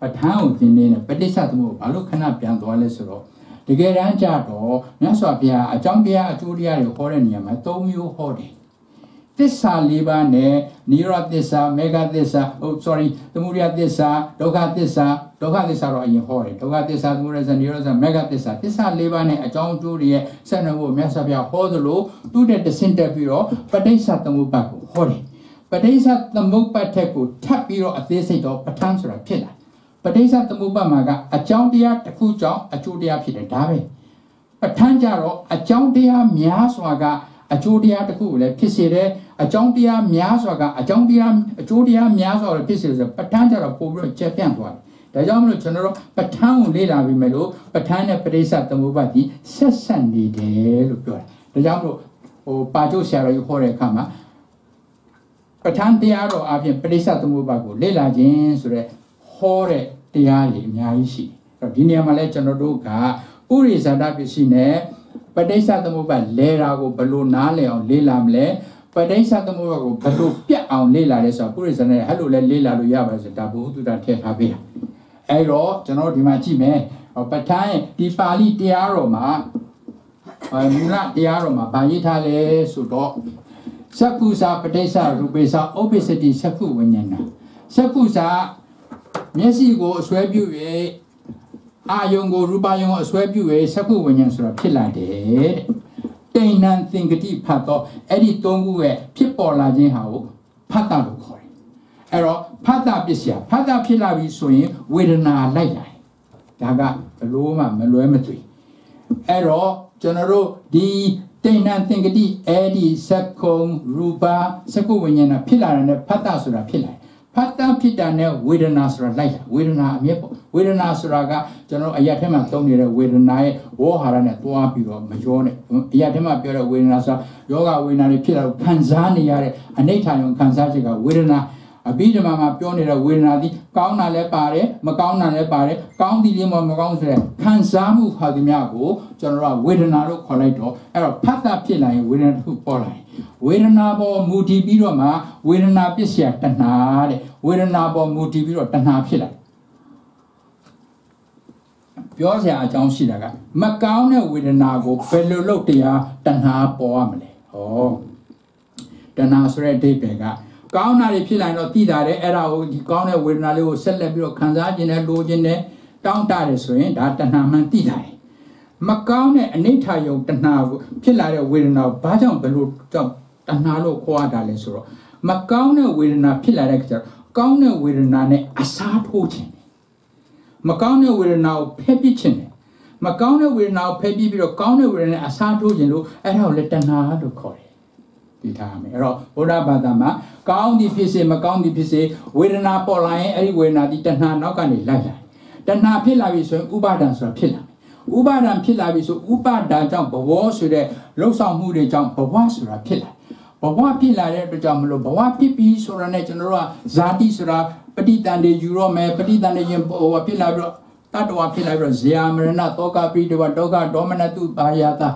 ပဋ္ဌာန်းကိုသင်နေတဲ့ပဋိစ္စသမုပ္ပါဘာလို့ခဏပြန်သွားလဲဆိုတော့တကယ်တမ်းကျတော့မြတ်စွာဘုရားအကြောင်းတရားအကျိုးတရားတွေဟောတဲ့နေရာမှာ၃မျိုးဟောတယ်သစ္စာ၄ပါးနဲ့နိရောဓသစ္စာမေဃသစ္စာဟို sorry သမုဒယသစ္စာဒုက္ခသစ္စာ ဒုက္ခသစ္စာတော့အရင်ဟောတယ်ဒုက္ခသစ္စာသမုဒယသစ္စာနိရောဓသစ္စာမေဃသစ္စာသစ္စာ၄ပါးနဲ့အကြောင်းအကျိုးတွေရဲ့ဆက်နွယ်ဖို့မြတ်စွာဘုရားဟောသလိုသူ့တဲ့တဆင့်တက်ပြီးတော့ပဋိစ္စသမုပ္ပါကိုဟောတယ်ပဋိစ္စသမုပ္ပါထက်ကိုထပ်ပြီးတော့အသေးစိတ်တော့ပဋ္ဌာန်းဆိုတာဖြစ်လာပဋိစ္စသမုပ္ပါမှာကအကြောင်းတရားတစ်ခုကြောင့်အကျိုးတရားဖြစ်တယ်ဒါပဲပဋ္ဌာန်းကြတော့အကြောင်းတရားများစွာကအကျိုးတရားတစ်ခုကိုလည်းဖြစ်စေတယ်အကြောင်းတရားများစွာကအကြောင်းတရားအကျိုးတရားများစွာကိုဖြစ်စေဆိုပဋ္ဌာန်းကြတော့ပို့ပြီးတော့ကျက်ပြန့်သွားတယ် ဒါကြောင့်မလို့ကျွန်တော်တို့ပဋ္ဌာန်းကိုလေ့လာပြီးမယ်လို့ပဋ္ဌာန်းနဲ့ပရိစ္ဆသမုပ္ပါဒ်ဒီဆက်ဆက်နေတယ်လို့ပြောတယ်ဒါကြောင့်မလို့ဟိုပါကျုပ်ဆရာတော်ကြီးဟောတဲ့အခါမှာပဋ္ဌာန်းတရားတော်အပြင်ပရိစ္ဆသမုပ္ပါဒ်ကိုလေ့လာခြင်းဆိုတဲ့ဟောတဲ့တရားကြီးအများကြီးရှိတယ်အဲ့တော့ဒီနေရာမှာလဲကျွန်တော်တို့ကပုရိသတာပစ္စည်းနဲ့ပဋိစ္စသမုပ္ပါလဲတာကိုဘယ်လိုနားလည်အောင်လေ့လာမလဲပဋိစ္စသမုပ္ပါကိုဘယ်လိုပြတ်အောင်လေ့လာလဲဆိုတော့ပုရိသနဲ့အဲ့လိုလဲလေ့လာလို့ရပါဆိုဒါဘုဟုတုတထည့်ထားပေးတာ အဲ့တော့ကျွန်တော်ဒီမှာကြည့်မယ်ပဋ္ဌာန်းရဲ့ဒီပါဠိတရားတော်မှာအဲမူလတရားတော်မှာဗာရေးထားလဲဆိုတော့သက္ကုစာပဋိစ္စရူပေစာဥပ္ပစ္စတိသက္ကုဝိညာဏသက္ကုစာမျက်စိကိုအစွဲပြု၍အာယုံကိုရူပယုံအစွဲပြု၍သက္ကုဝိညာဉ်ဆိုတာဖြစ်လာတယ်တဲ့တိဏ္ဏသင်္ကတိဖတ်တော့အဲ့ဒီသုံးခုရဲ့ဖြစ်ပေါ်လာခြင်းဟာကိုဖတ်တာလို့ခေါ်တယ်အဲ့တော့ ဖတ်တာပစ္စယဖတ်တာဖြစ်လာပြီဆိုရင်ဝေဒနာလိုက်လာတယ်ဒါကဘလို့မှမလွဲမသွေအဲ့တော့ကျွန်တော်တို့ဒီတိဏ္ဏသင်္ကတိအဲ့ဒီသက္ကုံရူပသက္ကုဝိညာဉ်ဖြစ်လာတဲ့ဖတ်တာဆိုတာဖြစ်လာတယ်ဖတ်တာဖြစ်တာနဲ့ဝေဒနာဆိုတာလိုက်တာဝေဒနာအမြဲပေါ့ဝေဒနာဆိုတာကကျွန်တော်အရာထဲမှာသုံးနေတဲ့ဝေဒနာရဲ့ဝေါ်ဟာရနဲ့တွားပြီးတော့မရောနဲ့အရာထဲမှာပြောတဲ့ဝေဒနာဆိုတာယောဂဝေဒနာတွေဖြစ်လာတော့ခံစားနေရတဲ့အနိဋ္ဌာယုံခံစားချက်ကဝေဒနာ အဘိဓမ္မာမှာပြောနေတဲ့ဝေဒနာသည်ကောင်းတာလည်းပါတယ်မကောင်းတာလည်းပါတယ်ကောင်းသည်လည်းမကောင်းဆိုတဲ့ခံစားမှုဟာဒီများကိုကျွန်တော်တို့ဝေဒနာလို့ခေါ်လိုက်တော့အဲ့တော့ဖတ်တာဖြစ်လာရင်ဝေဒနာတစ်ခုပေါ်လာတယ်ဝေဒနာပေါ်မူတည်ပြီးတော့မှဝေဒနာပစ္စယတဏှာတဲ့ဝေဒနာပေါ်မူတည်ပြီးတော့တဏှာဖြစ်လာပြောစရာအကြောင်းရှိတာကမကောင်းတဲ့ဝေဒနာကိုဘယ်လိုလုပ်တရားတဏှာပေါ်ရမလဲဟောတဏှာဆိုတဲ့အဓိပ္ပာယ်က ကောင်းတာတွေဖြစ်လာရင်တော့သိတာတယ်အဲ့ဒါကိုဒီကောင်းတဲ့ဝေဒနာလေးကိုဆက်လက်ပြီးတော့ခံစားခြင်းနဲ့လိုခြင်းနဲ့တောင်းတတယ်ဆိုရင်ဒါတဏှာမှန်သိတာတယ်မကောင်းတဲ့အနိဋ္ဌာယုံတဏှာကိုဖြစ်လာတဲ့ဝေဒနာကိုဘာကြောင့်ဘယ်လိုကြောင့်တဏှာလို့ခေါ်ရတာလဲဆိုတော့မကောင်းတဲ့ဝေဒနာဖြစ်လာတဲ့အခါကျတော့ကောင်းတဲ့ဝေဒနာနဲ့အစားထိုးခြင်းမကောင်းတဲ့ဝေဒနာကိုဖယ်ပစ်ခြင်းမကောင်းတဲ့ဝေဒနာကိုဖယ်ပစ်ပြီးတော့ကောင်းတဲ့ဝေဒနာနဲ့အစားထိုးခြင်းလို့အဲ့ဒါကိုလက်တဏှာလို့ခေါ်တယ်ဒီ သိထားရမယ်အဲ့တော့ဘုရားဘာသာမှာကောင်းသည်ဖြစ်စေမကောင်းသည်ဖြစ်စေဝေဒနာပေါ်လာရင်အဲ့ဒီဝေဒနာဒီတဏှာနောက်ကနေလိုက်လာတဏှာဖြစ်လာပြီဆိုရင်ဥပါဒံဆိုတာဖြစ်လာဥပါဒံဖြစ်လာပြီဆိုဥပါဒံကြောင့်ဘဝဆိုတဲ့လှုပ်ဆောင်မှုတွေကြောင့်ဘဝဆိုတာဖြစ်လာဘဝဖြစ်လာတဲ့အတွက်ကြောင့်မလို့ဘဝဖြစ်ပြီဆိုတာနဲ့ကျွန်တော်တို့ကဇာတိဆိုတာပဋိတန်တွေယူရောမယ်ပဋိတန်တွေရင်ဘဝဖြစ်လာပြီးတော့တတဝဖြစ်လာပြီးတော့ဇေယမရဏတောကပိတဝတောကဒေါမနတုပါယတာ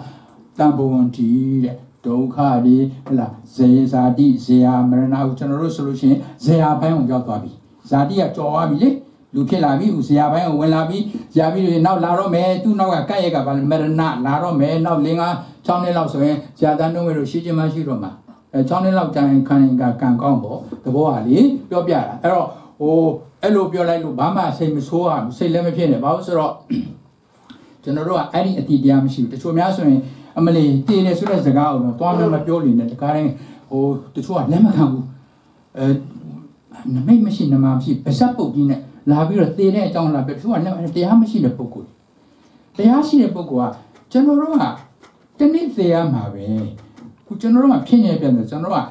တံဘဝန္တိတဲ့ ဒုက္ခတွေဟဲ့လားဇေဇာတိဇေယမရဏကိုကျွန်တော်တို့ဆိုလို့ရှိရင်ဇေယဘိုင်းကိုရောက်သွားပြီဇာတိကကြော်သွားပြီလေလူဖြစ်လာပြီဥဇေယဘိုင်းကိုဝင်လာပြီဇာပြီးတော့နောက်လာတော့မယ်သူ့နောက်ကကန့်ရက်ကဘာလဲမရဏလာတော့မယ်နောက်လင်္ကာ6နှစ်လောက်ဆိုရင်ဇာတန်တို့မျိုးရှိချင်းမရှိတော့မှာအဲ6နှစ်လောက်ကြာရင်ခံရင်ကကံကောင်းပေါ့သဘောကလေပြောပြတာအဲ့တော့ဟိုအဲ့လိုပြောလိုက်လို့ဘာမှစိတ်မဆိုးရဘူးစိတ်လည်းမဖြစ်နဲ့ဘာလို့ဆိုတော့ကျွန်တော်တို့ကအဲ့ဒီအတိတရားမရှိဘူးတချို့များဆိုရင် အမလီတည်နေဆိုတဲ့စကားကိုတော့တွားမမပြောနေနဲ့တကားတိုင်းဟိုတချို့ကလက်မခံဘူးအဲနမိတ်မရှိနမမရှိပါဇက်ပုတ်ကြီးနဲ့လာပြီးတော့တည်တဲ့အကြောင်းလာပြတချို့ကလက်တရားမရှိတဲ့ပုဂ္ဂိုလ်တရားရှိတဲ့ပုဂ္ဂိုလ်ကကျွန်တော်တို့ကတနေ့သေးရမှာပဲခုကျွန်တော်တို့ကဖြစ်နေပြန်တယ်ကျွန်တော်တို့က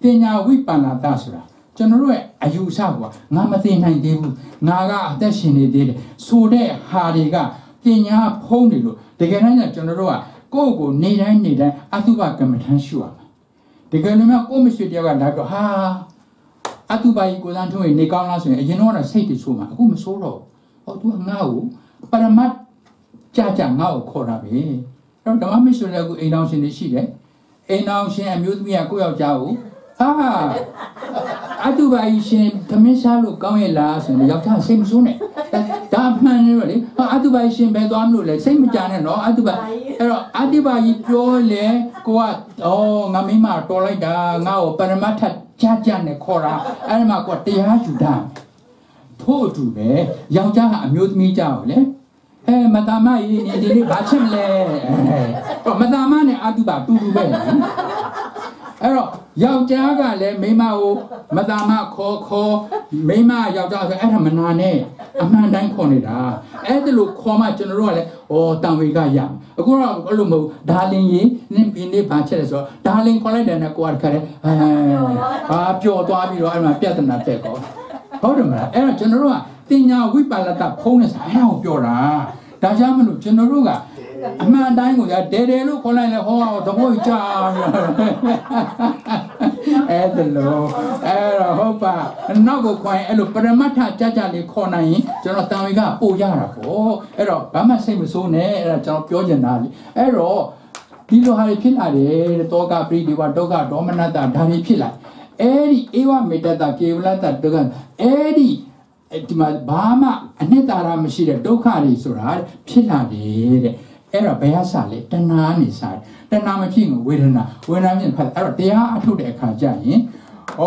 ပညာဝိပန္နတာဆိုတာကျွန်တော်တို့ရဲ့အယူဆကွာငါမသိနိုင်သေးဘူးငါကအသက်ရှင်နေသေးတယ်ဆိုတဲ့ဟာတွေကပညာဖုံးနေလို့တကယ်တမ်းကျကျွန်တော်တို့က ကိုယ့်ကိုနေတိုင်းနေတိုင်းအတုပကမ္မထမ်းရှုရမှာတကယ်လို့များကိုယ့်မရှိတယောက်ကလာတော့ဟာအတုပကြီးကိုယ်စံထုံးရင်နေကောင်းလားဆိုရင်အရင်တော့စိတ်တဆိုးမှာအခုမဆိုးတော့ဟော तू ကငါ့ကိုပရမတ်ကြကြငါ့ကိုခေါ်တာပဲအဲ့တော့ဓမ္မမရှိလည်းအခုအိမ်တော်ရှင်တွေရှိတယ်အိမ်တော်ရှင်အမျိုးသမီးကကိုယ့်ယောက်ျားကို ဟာအတုပါကြီးရှင်သမင်းစားလို့ကောင်းရဲ့လားဆိုရင်ယောက်ျားစိတ်မဆိုးနဲ့ဒါမှန်နေတော့လေဟာအတုပါကြီးရှင်ပဲသွားမလို့လေစိတ်မကြနဲ့နော်အတုပါအဲ့တော့အတုပါကြီးပြောလေကိုကအော်ငါမိမတော်လိုက်တာငါ့ကိုပရမတ်ထကြကြနဲ့ခေါ်တာအဲ့ဒီမှာကိုတရားယူတာထို့အတူပဲယောက်ျားဟာအမျိုးသမီးကြောက်လေအဲမတမကြီးနေဒီနေ့ဘာချက်မလဲအဲမတမနဲ့အတုပါတူတူပဲ အဲ့တော့ယောက်ျားကလည်းမိန်းမကိုမသားမခေါ်ခေါ်မိန်းမယောက်ျားဆိုအဲ့ဒါမနာနဲ့အမှန်တိုင်းခေါ်နေတာအဲ့ဒါလို့ခေါ်မှကျွန်တော်တို့ကလည်းဩတံဝေကရအခုတော့အဲ့လိုမဟုတ်ဒါလင်ရင်နင်းပြင်းနေဘာချက်လဲဆိုတော့ဒါလင်ခေါ်လိုက်တယ်နဲ့ကိုကတခါတည်းအဲအာပျော်သွားပြီးတော့အဲ့မှာပြဿနာတက်ကောဟုတ်တယ်မလားအဲ့တော့ကျွန်တော်တို့ကတင်ညာဝိပါလတဖုံးနေစားအဲ့ဒါကိုပြောတာဒါကြောင့်မလို့ကျွန်တော်တို့က အမှန်တိုင်းကိုရဒဲဒဲလို့ခေါ်လိုက်လဲဟောသဘောကြာအဲ့ဒါလို့အဲ့တော့ဟုတ်ပါနောက်ကိုခွင်အဲ့လိုပရမတ်ထကြကြလေးခေါ်နိုင်ရင်ကျွန်တော်တန်ဝေကပို့ရတာပေါ့အဲ့တော့ဘာမှစိတ်မဆိုးနဲ့အဲ့ဒါကျွန်တော်ပြောချင်တာလေအဲ့တော့ဒီလိုဟာတွေဖြစ်လာတယ်တောကပရိဒီဝဒုက္ခဒေါမနတဒါတွေဖြစ်လာအဲ့ဒီဧဝမေတ္တကေဝလတ္တဒုက္ခအဲ့ဒီဒီမှာဘာမှအနှစ်သာရမရှိတဲ့ဒုက္ခတွေဆိုတာဖြစ်လာတယ်တဲ့ အဲ့တော့ဘယ်ဟာစလဲတဏှာနေစားတဏှာမဖြစ်ရင်ဝေဒနာဝေဒနာဖြစ်ဖတ်အဲ့တော့တရားအထုတ်တဲ့အခါကျရင်ဩ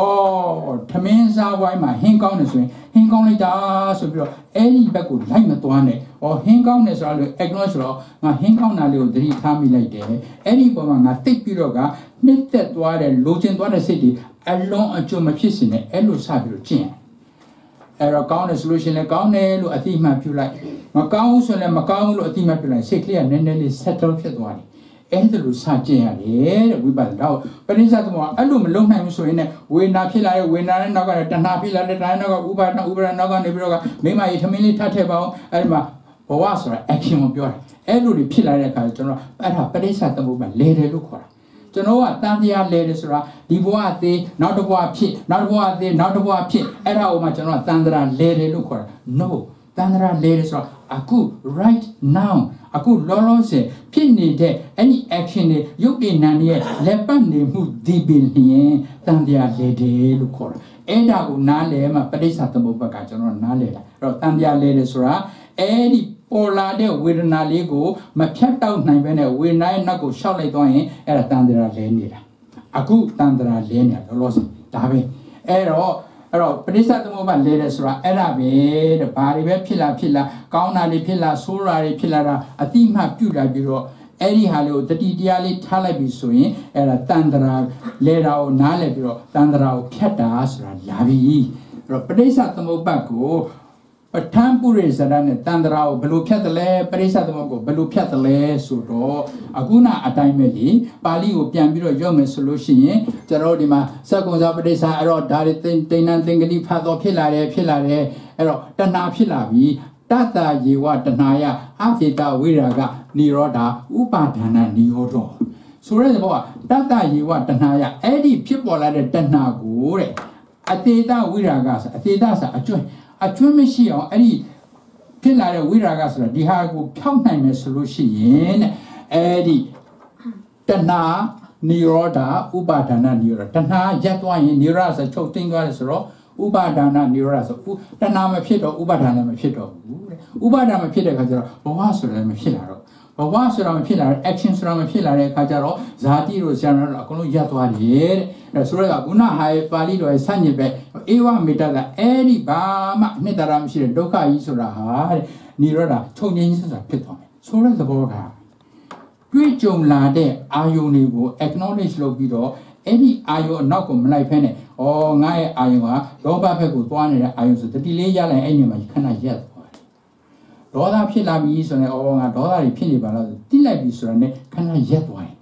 ထမင်းစားဝိုင်းမှာဟင်းကောင်းတယ်ဆိုရင်ဟင်းကောင်းလိုက်တာဆိုပြီးတော့အဲ့ဒီဘက်ကိုလိုက်မသွားနဲ့ဩဟင်းကောင်းတယ်ဆိုတာလို့ acknowledge ဆိုတော့ငါဟင်းကောင်းတာလေးကိုသတိထားမိလိုက်တယ်အဲ့ဒီပုံမှာငါတိတ်ပြီးတော့ကနှစ်သက်သွားတဲ့လိုချင်သွားတဲ့စိတ်တွေအလုံးအကျုံမဖြစ်စင်နဲ့အဲ့လိုစပြီးတော့ကျင့်အဲ့တော့ကောင်းတယ်ဆိုလို့ရှိရင်လည်းကောင်းတယ်လို့အတိအမှန်ပြုလိုက် မကောင်းဘူးဆိုရင်လည်းမကောင်းဘူးလို့အတိအမှန်ပြုလိုက်စိတ်ကလေးကနည်းနည်းလေး settle ဖြစ်သွားတယ်အဲ့ဒါလိုစကြင်ရတယ်တဲ့ဝိပဿနာတော့ပရိစ္ဆသမအဲ့လိုမလုံနိုင်ဘူးဆိုရင်လည်းဝေနာဖြစ်လာတဲ့ဝေနာနဲ့နောက်ကတဏှာဖြစ်လာတဲ့တဏှာနောက်ကဥပါဒနာဥပါဒနာနောက်ကနေပြီးတော့မိမကြီးထမင်းလေးထပ်ထည့်ပါအောင်အဲ့ဒီမှာဘဝဆိုတာ action ကိုပြောတာအဲ့လိုတွေဖြစ်လာတဲ့အခါကျွန်တော်အဲ့ဒါပရိစ္ဆသမုပ္ပါလဲတယ်လို့ခေါ်တာကျွန်တော်ကတန်တရားလဲတယ်ဆိုတာဒီဘဝသေးနောက်တစ်ဘဝဖြစ်နောက်တစ်ဘဝသေးနောက်တစ်ဘဝဖြစ်အဲ့ဒါကိုမှကျွန်တော်ကတန်တရားလဲတယ်လို့ခေါ်တာ no တန်တရားလဲတယ်ဆိုတာ အခု right now အခုလောလောဆယ်ဖြစ်နေတဲ့အဲ့ဒီ action တွေရုပ်တည်နာနေရဲ့လက်ပတ်နေမှုဒီပင်လျင်တန်တရားလဲတယ်လို့ခေါ်တာအဲ့ဒါကိုနားလဲမှပဋိစ္စသမုပ္ပါကကျွန်တော်နားလဲတာအဲ့တော့တန်တရားလဲတယ်ဆိုတာအဲ့ဒီပေါ်လာတဲ့ဝေဒနာလေးကိုမဖြတ်တောက်နိုင်ဘဲနဲ့ဝေဒနာရဲ့နောက်ကိုရှောက်လိုက်သွားရင်အဲ့ဒါတန်တရားလဲနေတာအခုတန်တရားလဲနေတာလောလောဆယ်ဒါပဲအဲ့တော့ အဲ့တော့ပဋိစ္စသမုပ္ပါလဲတယ်ဆိုတာအဲ့ဒါပဲတဲ့ဘာတွေပဲဖြစ်လာဖြစ်လာကောင်းတာတွေဖြစ်လာဆိုးတာတွေဖြစ်လာတာအတိမပြုတ်လာပြီးတော့အဲ့ဒီဟာလေးကိုတတိတရားလေးထားလိုက်ပြီဆိုရင်အဲ့ဒါတန်တရာလဲတာကိုနားလဲပြီးတော့တန်တရာကိုဖြတ်တာဆိုတာလာပြီအဲ့တော့ပဋိစ္စသမုပ္ပါကို ပဋ္ဌာန်းပုရိသရနဲ့တန္တရာကိုဘယ်လိုဖြတ်တယ်လဲပရိစ္ဆသမုတ်ကိုဘယ်လိုဖြတ်တယ်လဲဆိုတော့အခုနအတိုင်းပဲလေပါဠိကိုပြန်ပြီးတော့ရော့မယ်ဆိုလို့ရှိရင်ကျွန်တော်တို့ဒီမှာစက္ကုံဇာပရိစ္ဆာအဲ့တော့ဒါတွေတိတိဏ္ဍသင်္ကတိဖတ်တော့ဖြစ်လာတယ်ဖြစ်လာတယ်အဲ့တော့တဏှာဖြစ်လာပြီတတ္တယေဝတဏှာယအဖေတဝိရာဂနိရောဓဥပါဒနာနိရောဓဆိုတဲ့ဘောကတတ္တယေဝတဏှာယအဲ့ဒီဖြစ်ပေါ်လာတဲ့တဏှာကိုတဲ့အတေတဝိရာဂဆိုအတေတဆိုအကျွမ်း အကျွမ်းမရှိအောင်အဲ့ဒီဖြစ်လာတဲ့ဝိရာဂဆိုတာဒီဟာကိုဖြောင်းနိုင်မယ်ဆိုလို့ရှိရင်တဲ့အဲ့ဒီတဏှာနိရောဓဥပါဒနာနိရောဓတဏှာရက်သွားရင်နိရောဓဆိုချုပ်သိမ်းသွားတယ်ဆိုတော့ဥပါဒနာနိရောဓဆိုဥတဏှာမဖြစ်တော့ဥပါဒနာမဖြစ်တော့ဘူးတဲ့ဥပါဒနာမဖြစ်တဲ့အခါကျတော့ဘဝဆိုလည်းမဖြစ်လာတော့ဘဝဆိုတာမဖြစ်လာတဲ့ action ဆိုတာမဖြစ်လာတဲ့အခါကျတော့ဇာတိတို့ဆရာတော်တို့အကုန်လုံးရပ်သွားတယ်တဲ့အဲ ဆိုတော့ခုနဟာပါဠိတော်ရဲ့ဆန့်ကျင်ဘက်အေဝမေတ္တာကအဲ့ဒီဘာမှအနှစ်သာရမရှိတဲ့ဒုက္ခကြီးဆိုတာဟာတဲ့နိရောဓချုပ်ငြိမ်းဆိုတာဖြစ်သွားတယ်ဆိုတဲ့သဘောကတွေ့ကြုံလာတဲ့အာယုန်တွေကို acknowledge လုပ်ပြီးတော့အဲ့ဒီအာယုံအနောက်ကိုမလိုက်ဖဲနဲ့ဩငါရဲ့အာယုံကလောဘဘက်ကိုသွားနေတဲ့အာယုံဆိုတတိလေးရလိုက်အဲ့ဒီမှာခဏရက်သွားတယ်ဒေါသဖြစ်လာပြီဆိုရင်ဩငါဒေါသတွေဖြစ်နေပါလားဆိုတိလိုက်ပြီဆိုတော့ ਨੇ ခဏရက်သွားတယ်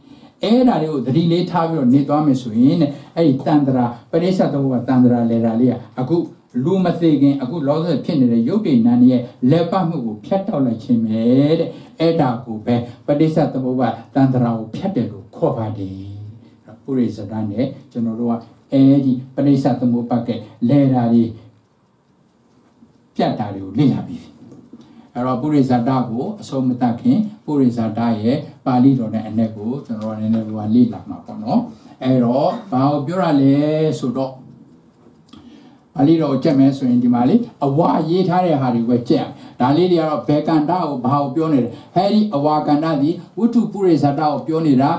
အဲ့ဒါလေးကိုတတိလေးထားပြီးတော့နေသွားမယ်ဆိုရင်တဲ့အဲ့ဒီတန်တရာပရိစ္ဆသုံးကတန်တရာလေတာလေးကအခုလူမသိခင်အခုလောဆယ်ဖြစ်နေတဲ့ရုပ်တည်နာနေရဲ့လက်ပတ်မှုကိုဖြတ်တောက်လိုက်ခြင်းပဲတဲ့အဲ့ဒါကိုပဲပရိစ္ဆသမုပ္ပါတန်တရာကိုဖြတ်တယ်လို့ခေါ်ပါတယ်ပုရိသတနဲ့ကျွန်တော်တို့ကအဲဒီပရိစ္ဆသမုပ္ပါကလဲတာတွေပြတ်တာတွေကိုလေ့လာပြီးအဲ့တော့ပုရိသတကိုအဆုံးမတတ်ခင်ပုရိသတရဲ့ ပါဠိတော်နဲ့အ내ကိုကျွန်တော်တို့နည်းနည်းဟိုလေ့လာမှာပေါ့နော်အဲ့တော့ဘာကိုပြောရလဲဆိုတော့ပါဠိတော်ကိုကြက်မယ်ဆိုရင်ဒီမှာလေအဝရေးထားတဲ့ဟာတွေကိုကြက်ဒါလေးတွေကတော့ဘေကန္တကိုဘာကိုပြောနေတယ်ဟဲဒီအဝါကန္တသည်ဝိတုပုရိသတကိုပြောနေတာ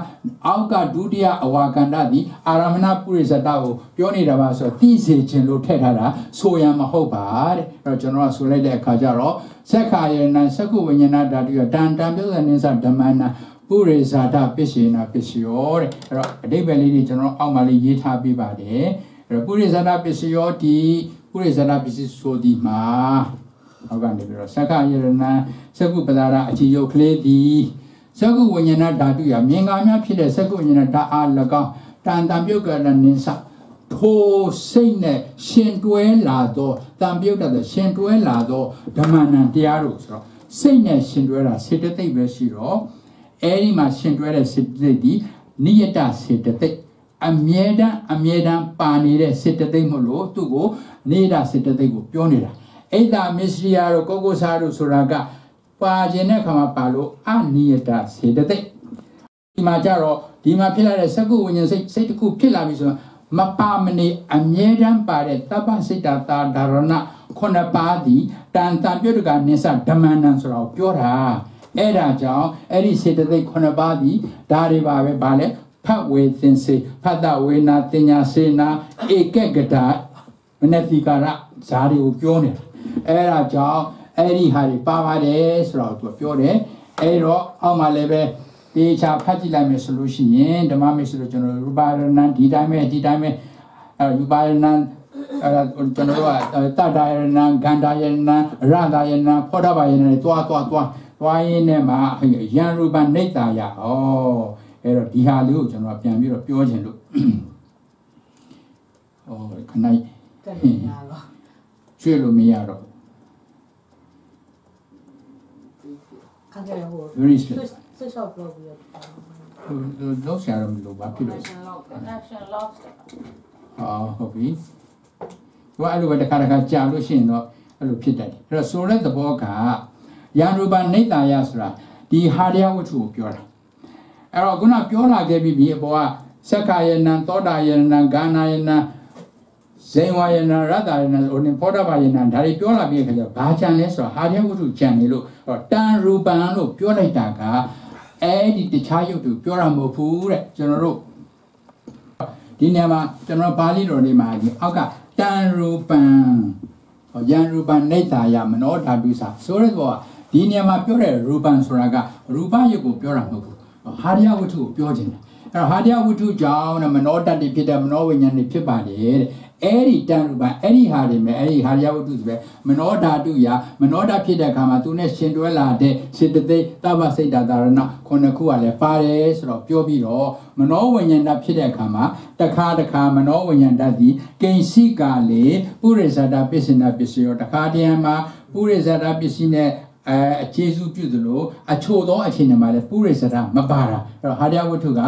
အောက်ကဒုတိယအဝါကန္တသည်အာရမဏပုရိသတကိုပြောနေတာပါဆိုတော့သိစေခြင်းလို့ထည့်ထားတာဆိုရန်မဟုတ်ပါတဲ့အဲ့တော့ကျွန်တော်ကဆိုလိုက်တဲ့အခါကျတော့သက္ခာယနံသက္ကုဝိညာဏဓာတုယတန်တံပြုဇနိသဓမ္မနာ ပုရိဇာတပစ္စေနာပစ္စယောတဲ့အဲ့တော့အတိပ္ပယ်လေးတွေကျွန်တော်အောက်မှာလေးရေးထားပေးပါတယ်အဲ့တော့ပုရိဇာတပစ္စယောဒီပုရိဇာတပစ္စည်းဆိုဒီမှာဟောကနေပြီးတော့သက္ခာယရဏသက္ကုပဒါရအခြေယုတ်ကလေးဒီသက္ကုဝိညာဏဓာတုယမြင်ကားများဖြစ်တဲ့သက္ကုဝိညာဏဓာအား၎င်းတန်တံပြုတ်ကရဏနိသထိုစိတ်နဲ့ရှင်တွဲလာသောတံပြုတ်တဲ့ရှင်တွဲလာသောဓမ္မနံတရားတို့ဆိုတော့စိတ်နဲ့ရှင်တွဲတာစေတသိက်ပဲရှိတော့ အဲဒီမှာရှင်တွဲတဲ့စေတသိက်ဒီနိယတစေတသိက်အမြဲတမ်းအမြဲတမ်းပါနေတဲ့စေတသိက်မလို့သူ့ကိုနေတာစေတသိက်ကိုပြောနေတာအိဒါမစ္စရိယာတို့ကိုကိုစားတို့ဆိုတာကပါခြင်းတဲ့ခါမှာပါလို့အနိယတစေတသိက်ဒီမှာကြတော့ဒီမှာဖြစ်လာတဲ့စကုဝိညာဉ်စိတ်စိတ်တစ်ခုဖြစ်လာပြီဆိုတော့မပါမနေအမြဲတမ်းပါတဲ့တပ္ပစိတ်တာသာဒါရဏခုနှစ်ပါးသည်တန်တန်ပြုတ်တကနိစ္စဓမ္မနံဆိုတာကိုပြောတာ အဲ့ဒါကြောင့်အဲ့ဒီစေတသိက်ခုနှစ်ပါးသည်ဒါတွေပါပဲဗာလဲဖတ်ဝေသင်စေဖတ်တဝေနာတင်ညာစေနာဧကကတမနတိကာရဇာတွေကိုပြောနေတာအဲ့ဒါကြောင့်အဲ့ဒီဟာတွေပါပါတယ်ဆိုတော့သူပြောတယ်အဲ့တော့အောက်မှာလည်းပဲတေချာဖတ်ကြည့်လိုက်မယ်ဆိုလို့ရှိရင်ဓမ္မမေဆိုတော့ကျွန်တော်ရူပါရဏံဒီတိုင်းပဲဒီတိုင်းပဲအဲရူပါရဏံအဲကျွန်တော်တို့ကတတရဏံဂန္ဓာယဏံရတာယဏံဖောဓဘာယဏံတွေတွားတွား တွားတွားရင်းနဲ့မှယံရူပနိတ်တာယဩအဲ့တော့ဒီဟာလေးကိုကျွန်တော်ပြန်ပြီးတော့ပြောချင်လို့ဟောခဏတက်နေရတော့ကျွေးလို့မရတော့အခက်ဟို very strict ဆွတ်ဆော့ပြောပြီးတော့လောက်ဆရာတော့မလို့ပါဖြစ်လို့ action log connection lost အာဟုတ်ပြီသူကအဲ့လိုပဲတစ်ခါတစ်ခါကြာလို့ရှိရင်တော့အဲ့လိုဖြစ်တတ်တယ်အဲ့တော့ဆိုတဲ့သဘောက ယန္ရူပနိတ္တယဆိုတာဒီဟာရယဝတ္ထုကိုပြောတာအဲ့တော့ခုနပြောလာခဲ့ပြီးပြီအပေါ်ကသက္ကာယနံသောတာယနံဂာနာယနံဇေဝယနံရတ္တယနံဟိုနေဖောတဘာယနံဒါတွေပြောလာပြီးခါကျတော့ဘာကြံလဲဆိုတော့ဟာရယဝတ္ထုကြံနေလို့ဟောတန်ရူပံလို့ပြောလိုက်တာကအဲ့ဒီတခြားယုတ်သူပြောတာမဟုတ်ဘူးတဲ့ကျွန်တော်တို့ဒီနေရာမှာကျွန်တော်ပါဠိတော်လေးမှာဒီအောက်ကတန်ရူပံဟောယံရူပံနေသာယမနောဓာတုစာဆိုတဲ့ဘောက ဒီနေရာမှာပြောတဲ့ရူပံဆိုတာကရူပယုတ်ကိုပြောတာမဟုတ်ဘူးဟာရယဝတ္ထုကိုပြောခြင်းတယ်အဲ့တော့ဟာရယဝတ္ထုကြောင့်နဲ့မနောတတ္တိဖြစ်တဲ့မနောဝိညာဉ်တွေဖြစ်ပါတယ်တဲ့အဲ့ဒီတန်ရူပအဲ့ဒီဟာတွေမဲ့အဲ့ဒီဟာရဝတ္ထုဆိုပဲမနောဓာတုယမနောဓာဖြစ်တဲ့အခါမှာသူနဲ့ရှင်တွဲလာတဲ့စေတသိက်တမ္ပစိတ်တာဒါရဏခုနှစ်ခုကလည်းပါတယ်ဆိုတော့ပြောပြီးတော့မနောဝိညာဏဖြစ်တဲ့အခါမှာတခါတခါမနောဝိညာဏသည်ကိဉ္စိကလေပုရိသတာပစ္စနာပစ္စယောတခါတည်းမှာပုရိသတာပစ္စည်းနဲ့ အဲအခြေစုပြုသလိုအချို့သောအချိန်တွေမှာလည်းပုရိသတာမပါတာအဲ့တော့ဟာရဝတ္ထုက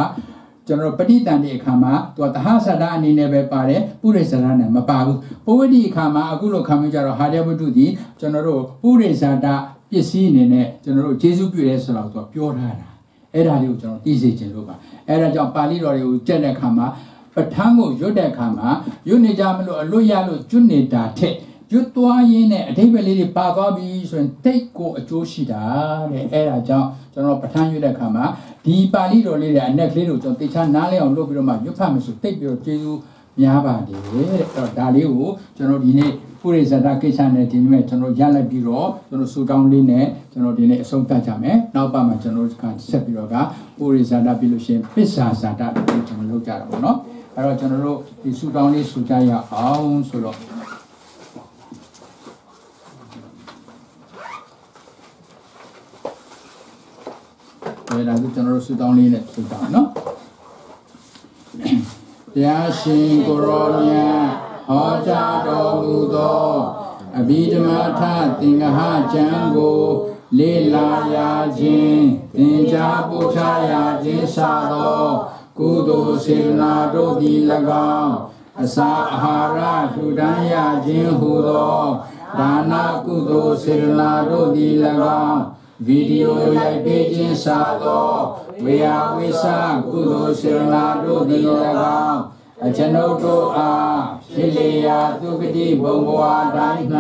ကျွန်တော်တို့ပဋိတန်တဲ့အခါမှာသူကသဟဆဒအနေနဲ့ပဲပါတယ်ပုရိသဒနဲ့မပါဘူးပဝိတိအခါမှာအခုလိုခံမျိုးကြတော့ဟာရဝတ္ထုဒီကျွန်တော်တို့ပုရိသဒပစ္စည်းအနေနဲ့ကျွန်တော်တို့ဂျေစုပြုရဲဆိုတော့သူကပြောထားတာအဲ့ဒါလေးကိုကျွန်တော်သိစေချင်လို့ပါအဲ့ဒါကြောင့်ပါဠိတော်တွေကိုကြက်တဲ့အခါမှာပဋ္ဌာန်းကိုရွတ်တဲ့အခါမှာရွတ်နေကြမလို့အလွတ်ရလို့ကျွတ်နေတာထက် ရွတ်သွားရင်းနဲ့အထိပ္ပယ်လေးတွေပါသွားပြီဆိုရင်တိတ်ကိုအကျိုးရှိတာတဲ့အဲ့ဒါကြောင့်ကျွန်တော်ပဋ္ဌာန်းရွတ်တဲ့အခါမှာဒီပါဠိတော်လေးတွေအနက်ကလေးတွေကိုကျွန်တော်တေချာနားလည်အောင်လုပ်ပြီးတော့မှရွတ်ဖတ်မယ်ဆိုတိတ်ပြီးတော့ကျေးဇူးများပါတယ်တဲ့အဲ့တော့ဒါလေးကိုကျွန်တော်ဒီနေ့ပုရိသတာကိစ္စနဲ့ဒီနေ့ကျွန်တော်ရလိုက်ပြီးတော့ကျွန်တော်စူတောင်းလေးနဲ့ကျွန်တော်ဒီနေ့အဆုံးသတ်ကြမယ်နောက်ပါမှာကျွန်တော်ကဆက်ပြီးတော့ကပုရိသတာပြီးလို့ရှိရင်ပစ္ဆာဇာတာကိုကျွန်တော်လုပ်ကြတာပေါ့နော်အဲ့တော့ကျွန်တော်တို့ဒီစူတောင်းလေးစူကြရအောင်ဆိုတော့ ဒါဒါဆိုကျွန်တော်တို့စူတောင်းလေးနဲ့စူတောင်းနော်တရားရှင်ကိုရောမြတ်ဟောကြားတော်မူသောအဘိဓမ္မာထသင်္ကဟကျမ်းကိုလေ့လာရခြင်းသင်ကြားပို့ချရခြင်းစသောကုသိုလ်စေနာတို့သည်၎င်းအစာအာဟာရထူတန်းရခြင်းဟူသောဒါနကုသိုလ်စေနာတို့သည်၎င်း ဗီဒီယိုရိုက်ပေးခြင်းစာသောဝေယဝိသကုသိုလ်စေနာတို့သည်၎င်းအကျွန်ုပ်တို့အားဖြစ်လျာသူကတိဘုံဘဝတိုင်း၌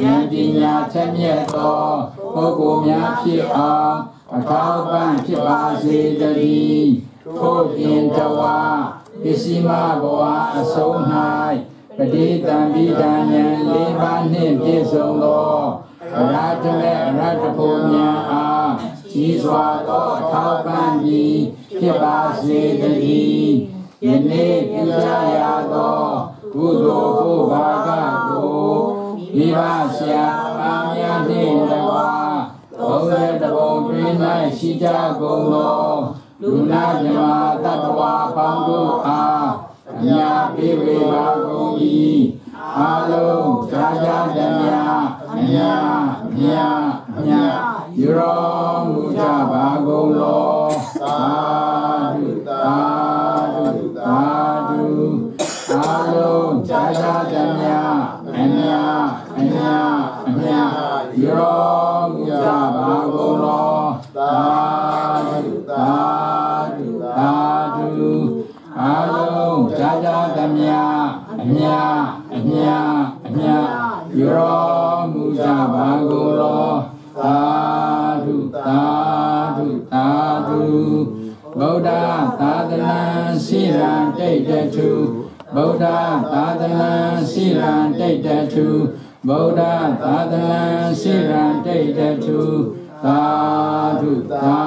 ဉာဏ်ပညာချက်မြတ်သောပုဂ္ဂိုလ်များဖြစ်အောင်အထောက်ပံ့ဖြစ်ပါစေတည်းထို့ပြင်တဝါပစ္စည်းမဘဝအဆုံး၌ပဋိသင်္ပိဒာဉာဏ်လေးပါးနှင့်ပြည့်စုံသော အရဟတမေအရဟတဘုံညာအားကြီးစွာသောအထောက်ပံ့ပြီးဖြစ်ပါစေတည်းယနေ့ပြုကြရသောကုသိုလ်ဖို့ဘာကကိုမိဘဆရာအားများနှင့်တကားဘုံရဲ့တဘုံတွင်၌ရှိကြကုန်သောလူနာမြမတတ္တဝါပေါင်းတို့အားအမြပေးဝေပါကုန်၏အာလုံးကြာကြာတည်းများ အမြမြမြယူတော်မူကြပါကုန်လောသာဓုသာဓုသာဓုအာလုံးကြာကြာတည်းများအမြအမြအမြယူတော် တိတ်တထုဗုဒ္ဓသာသနာစိရံတိတ်တထုဗုဒ္ဓသာသနာစိရံတိတ်တထုသာဓုသာ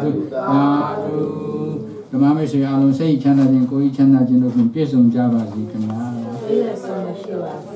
ဓုသာဓုဓမ္မမိတ်ဆွေအားလုံးစိတ်ချမ်းသာခြင်းကိုယ်ကြီးချမ်းသာခြင်းတို့ဖြင့်ပြည့်စုံကြပါစေခင်ဗျာကျေးဇူးတင်ရှိပါစေ